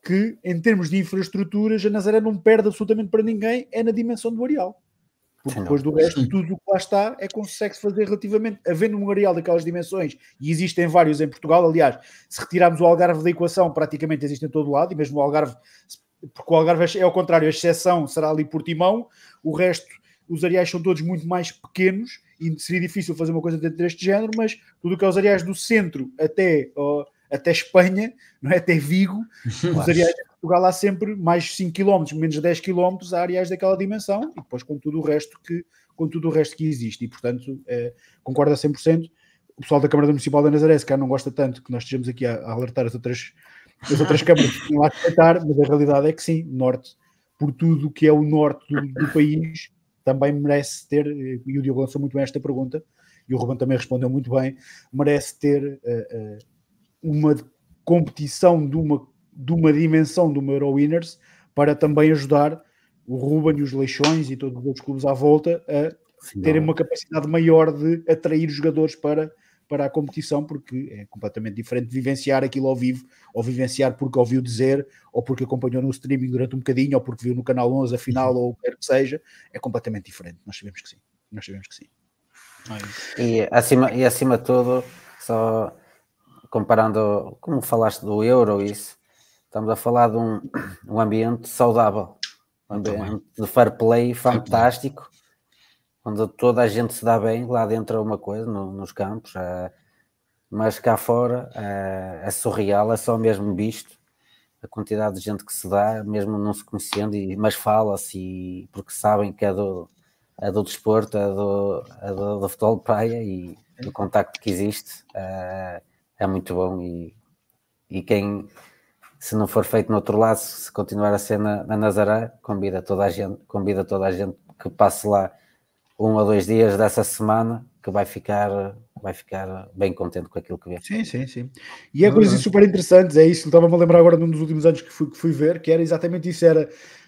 que em termos de infraestruturas a Nazaré não perde absolutamente para ninguém, é na dimensão do areal. Porque depois do resto, tudo o que lá está é consegue-se fazer relativamente, havendo um areal daquelas dimensões, e existem vários em Portugal, aliás, se retirarmos o Algarve da equação, praticamente existe em todo o lado, e mesmo o Algarve, porque o Algarve é ao contrário, a exceção será ali por Timão, o resto, os areais são todos muito mais pequenos, e seria difícil fazer uma coisa deste género, mas tudo o que é os areais do centro até, até Espanha, não é? até Vigo, os areais de Portugal há sempre mais 5 km, menos 10 km, há areais daquela dimensão, e depois com tudo o resto que, com tudo o resto que existe, e portanto é, concordo a 100%. O pessoal da Câmara Municipal da Nazaré, se cá não gosta tanto que nós estejamos aqui a, a alertar as outras, as outras câmaras que lá respeitar, mas a realidade é que sim, norte, por tudo que é o norte do, do país, também merece ter, e o Diogo lançou muito bem esta pergunta, e o Ruben também respondeu muito bem, merece ter uh, uh, uma competição de uma, de uma dimensão do Eurowinners para também ajudar o Ruben e os Leixões e todos os outros clubes à volta a Sim, terem uma capacidade maior de atrair jogadores para, para a competição, porque é completamente diferente vivenciar aquilo ao vivo, ou vivenciar porque ouviu dizer, ou porque acompanhou no streaming durante um bocadinho, ou porque viu no canal 11 a final, ou o que quer que seja, é completamente diferente. Nós sabemos que sim. Nós sabemos que sim. E acima, e acima de tudo, só comparando, como falaste do euro, isso, estamos a falar de um, um ambiente saudável, um ambiente de fair play fantástico onde toda a gente se dá bem, lá dentro é uma coisa, no, nos campos, é, mas cá fora é, é, surreal, é só mesmo visto a quantidade de gente que se dá, mesmo não se conhecendo, e, mas fala-se porque sabem que é do, é do desporto, é do, é do, do futebol de praia e o contacto que existe é, é muito bom e, e quem se não for feito no outro lado, se continuar a ser na, na Nazaré, convida toda a gente, convida toda a gente que passe lá um ou dois dias dessa semana que vai ficar, vai ficar bem contente com aquilo que vê. Sim, sim, sim. E é coisas super interessantes, é isso, estava-me a lembrar agora de um dos últimos anos que fui, que fui ver, que era exatamente isso, era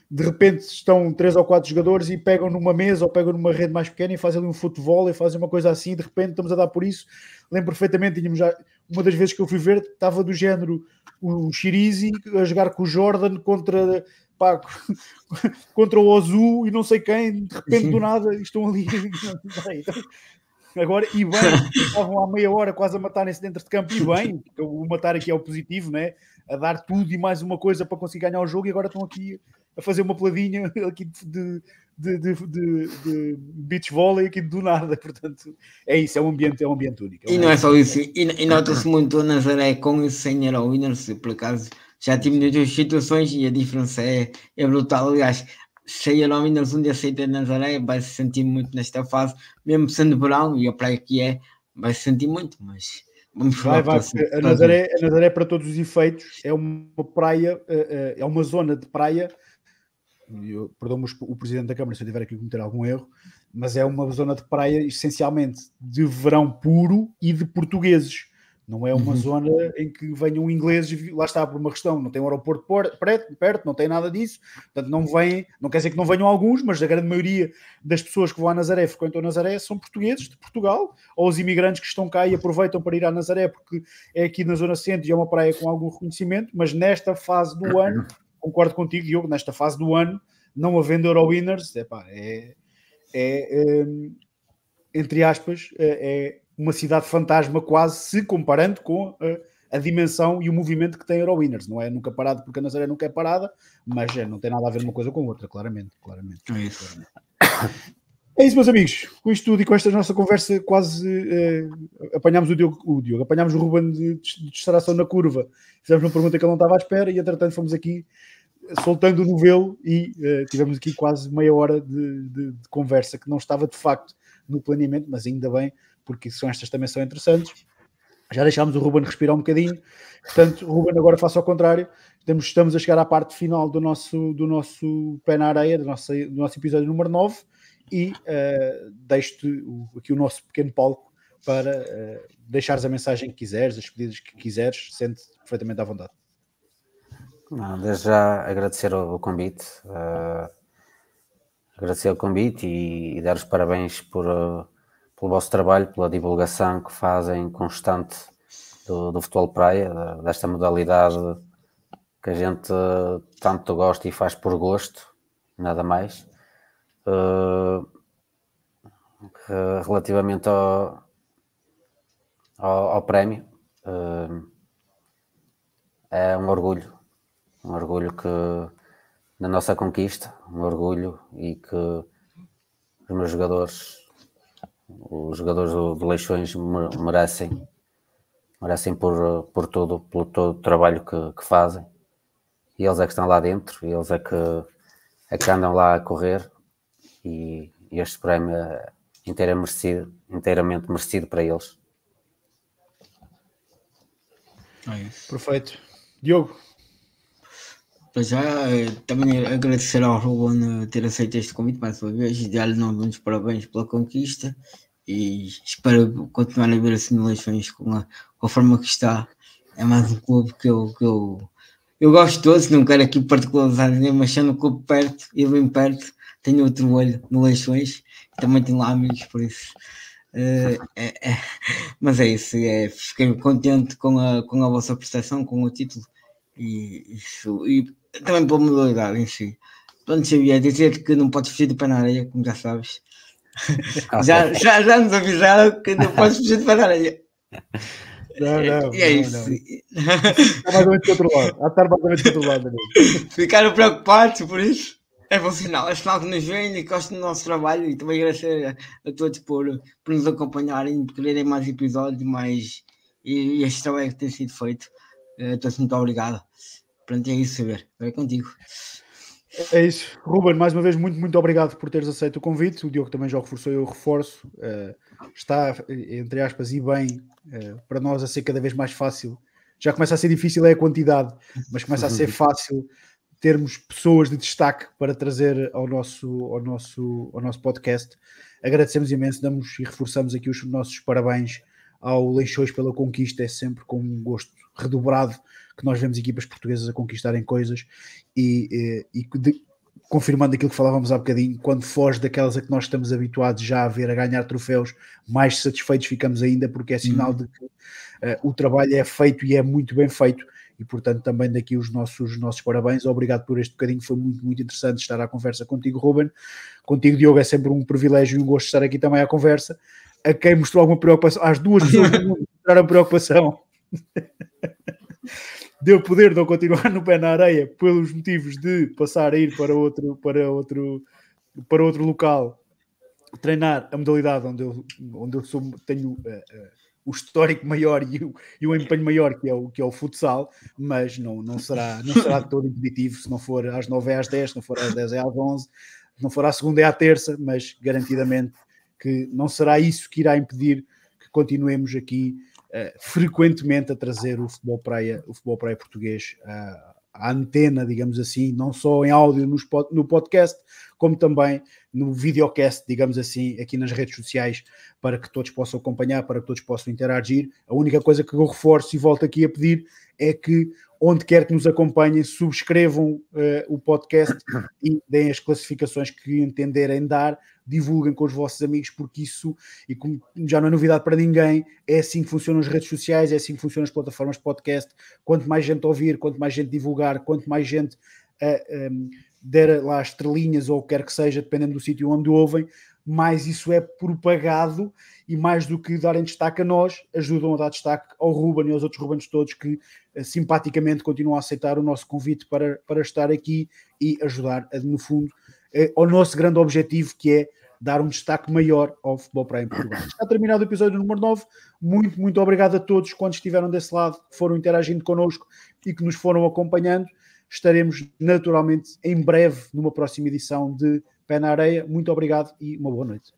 de repente estão três ou quatro jogadores e pegam numa mesa ou pegam numa rede mais pequena e fazem ali um futebol e fazem uma coisa assim, de repente estamos a dar por isso. Lembro perfeitamente, tínhamos já uma das vezes que eu fui ver, estava do género o Chirizi a jogar com o Jordan contra pá, contra o Ozu e não sei quem, de repente do nada estão ali. Agora, e bem, estavam há meia hora quase a matarem-se dentro de campo, e bem, o matar aqui é o positivo, né? a dar tudo e mais uma coisa para conseguir ganhar o jogo, e agora estão aqui a fazer uma peladinha aqui de, de, de, de, de beach volley aqui do nada, portanto, é isso, é um ambiente, é um ambiente único. É um e não é só isso, e, e nota-se muito o Nazaré com e sem Winners, por acaso já tive muitas situações e a diferença é, é brutal, aliás, se a Minas um dia aceita Nazaré, vai se sentir muito nesta fase, mesmo sendo verão, e a praia que é, vai se sentir muito, mas vamos vai, vai, a, Nazaré, a Nazaré, para todos os efeitos, é uma praia, eh, eh, é uma zona de praia. Perdão o presidente da Câmara se eu tiver aqui a cometer algum erro, mas é uma zona de praia essencialmente de verão puro e de portugueses não é uma uhum. zona em que venham ingleses, lá está por uma questão, não tem um aeroporto perto, não tem nada disso, portanto não vem, não quer dizer que não venham alguns, mas a grande maioria das pessoas que vão a Nazaré, frequentam a Nazaré, são portugueses de Portugal, ou os imigrantes que estão cá e aproveitam para ir à Nazaré, porque é aqui na zona centro e é uma praia com algum reconhecimento, mas nesta fase do ano, concordo contigo, Diogo, nesta fase do ano, não havendo Eurowinners, epá, é, é, é, entre aspas, é, é uma cidade fantasma quase, se comparando com a, a dimensão e o movimento que tem Eurowinners. Não é nunca parado porque a Nazaré nunca é parada, mas é, não tem nada a ver uma coisa com outra, claramente. claramente, é isso. É isso, meus amigos. Com isto tudo e com esta nossa conversa, quase eh, apanhámos o Diogo, o Diogo, apanhámos o Ruben de, de distração na curva. Fizemos uma pergunta que ele não estava à espera e, entretanto, fomos aqui soltando o novelo e eh, tivemos aqui quase meia hora de, de, de, conversa que não estava de facto no planeamento, mas ainda bem, porque são estas também são interessantes. Já deixámos o Ruben respirar um bocadinho, portanto, Ruben agora faça ao contrário. Estamos, estamos a chegar à parte final do nosso, do nosso pé na areia, do nosso, do nosso episódio número 9, e uh, deixo-te aqui o nosso pequeno palco para uh, deixares a mensagem que quiseres, as pedidas que quiseres, sente perfeitamente à vontade. Não, desde já agradecer o, o convite, uh, agradecer o convite e, e, dar os parabéns por, uh, pelo vosso trabalho, pela divulgação que fazem constante do, do futebol praia, desta modalidade que a gente tanto gosta e faz por gosto, nada mais. Uh, relativamente ao, ao, ao prémio, uh, é um orgulho, um orgulho que na nossa conquista, um orgulho e que os meus jogadores os jogadores do, do Leixões merecem, merecem por, por todo, pelo todo o trabalho que, que, fazem. E eles é que estão lá dentro, e eles é que, é que andam lá a correr. E, e este prémio é inteira merecido, inteiramente merecido para eles. É Perfeito. Diogo. Para já, eh, também agradecer ao Ruben ter aceito este convite mais uma vez e dar-lhe novamente parabéns pela conquista e espero continuar a ver as simulações com a, com a forma que está. É mais um clube que eu, que eu, eu gosto todos, não quero aqui particularizar ninguém, mas sendo o clube perto e bem perto, tenho outro olho no Leixões também tenho lá amigos, por isso. Uh, é, é, mas é isso, é, fiquei contente com a, com a vossa prestação, com o título e, isso, e também pela modalidade em si. Pronto, sabia dizer que não podes fugir de pé na areia, como já sabes, já, já, já nos avisaram que não podes fugir de panaria. Não, não. E é não, isso. Está mais ou menos do outro lado. Há estar mais do outro lado. Ficaram preocupados por isso. É bom sinal. É sinal que nos veem e gostam do nosso trabalho. E também agradecer a, a todos por, por nos acompanharem, por quererem mais episódios mais, e, e este trabalho que tem sido feito. Uh, todos muito obrigado. Pronto, é isso, saber. É contigo. É isso. Ruben, mais uma vez, muito, muito obrigado por teres aceito o convite. O Diogo também já o reforçou, eu reforço. Uh, está, entre aspas, e bem, uh, para nós a ser cada vez mais fácil. Já começa a ser difícil é a quantidade, mas começa a ser fácil termos pessoas de destaque para trazer ao nosso, ao nosso, ao nosso podcast. Agradecemos imenso, damos e reforçamos aqui os nossos parabéns ao Leixões pela conquista. É sempre com um gosto redobrado que nós vemos equipas portuguesas a conquistarem coisas e, e, e de, confirmando aquilo que falávamos há bocadinho, quando foge daquelas a que nós estamos habituados já a ver a ganhar troféus, mais satisfeitos ficamos ainda, porque é sinal uhum. de que uh, o trabalho é feito e é muito bem feito. e portanto também daqui os nossos, os nossos parabéns, obrigado por este bocadinho, foi muito, muito interessante estar à conversa contigo, Ruben, contigo, Diogo, é sempre um privilégio e um gosto estar aqui também à conversa, a quem mostrou alguma preocupação, às duas pessoas que mostraram preocupação de eu poder não continuar no pé na areia pelos motivos de passar a ir para outro, para outro, para outro local treinar a modalidade onde eu, onde eu sou, tenho uh, uh, o histórico maior e o, e o empenho maior que é o, que é o futsal, mas não, não, será, não será todo impeditivo se não for às 9 é às 10, se não for às 10 é às 11, se não for à segunda é à terça, mas garantidamente que não será isso que irá impedir que continuemos aqui uh, frequentemente a trazer o futebol praia, o futebol praia português uh, à antena, digamos assim, não só em áudio no podcast, como também no videocast, digamos assim, aqui nas redes sociais, para que todos possam acompanhar, para que todos possam interagir. A única coisa que eu reforço e volto aqui a pedir é que, onde quer que nos acompanhem, subscrevam uh, o podcast e deem as classificações que entenderem dar, divulguem com os vossos amigos, porque isso, e como já não é novidade para ninguém, é assim que funcionam as redes sociais, é assim que funcionam as plataformas de podcast. Quanto mais gente ouvir, quanto mais gente divulgar, quanto mais gente. Uh, eh, um, ehm, der lá estrelinhas ou o que quer que seja, dependendo do sítio onde ouvem, mais isso é propagado e mais do que darem destaque a nós, ajudam a dar destaque ao Ruben e aos outros Rubens todos que uh, simpaticamente continuam a aceitar o nosso convite para, para estar aqui e ajudar, uh, no fundo, uh, ao nosso grande objetivo que é dar um destaque maior ao futebol para em Portugal. Está terminado o episódio número 9. Muito, muito obrigado a todos quando estiveram desse lado, que foram interagindo connosco e que nos foram acompanhando estaremos naturalmente em breve numa próxima edição de Pé na Areia. Muito obrigado e uma boa noite.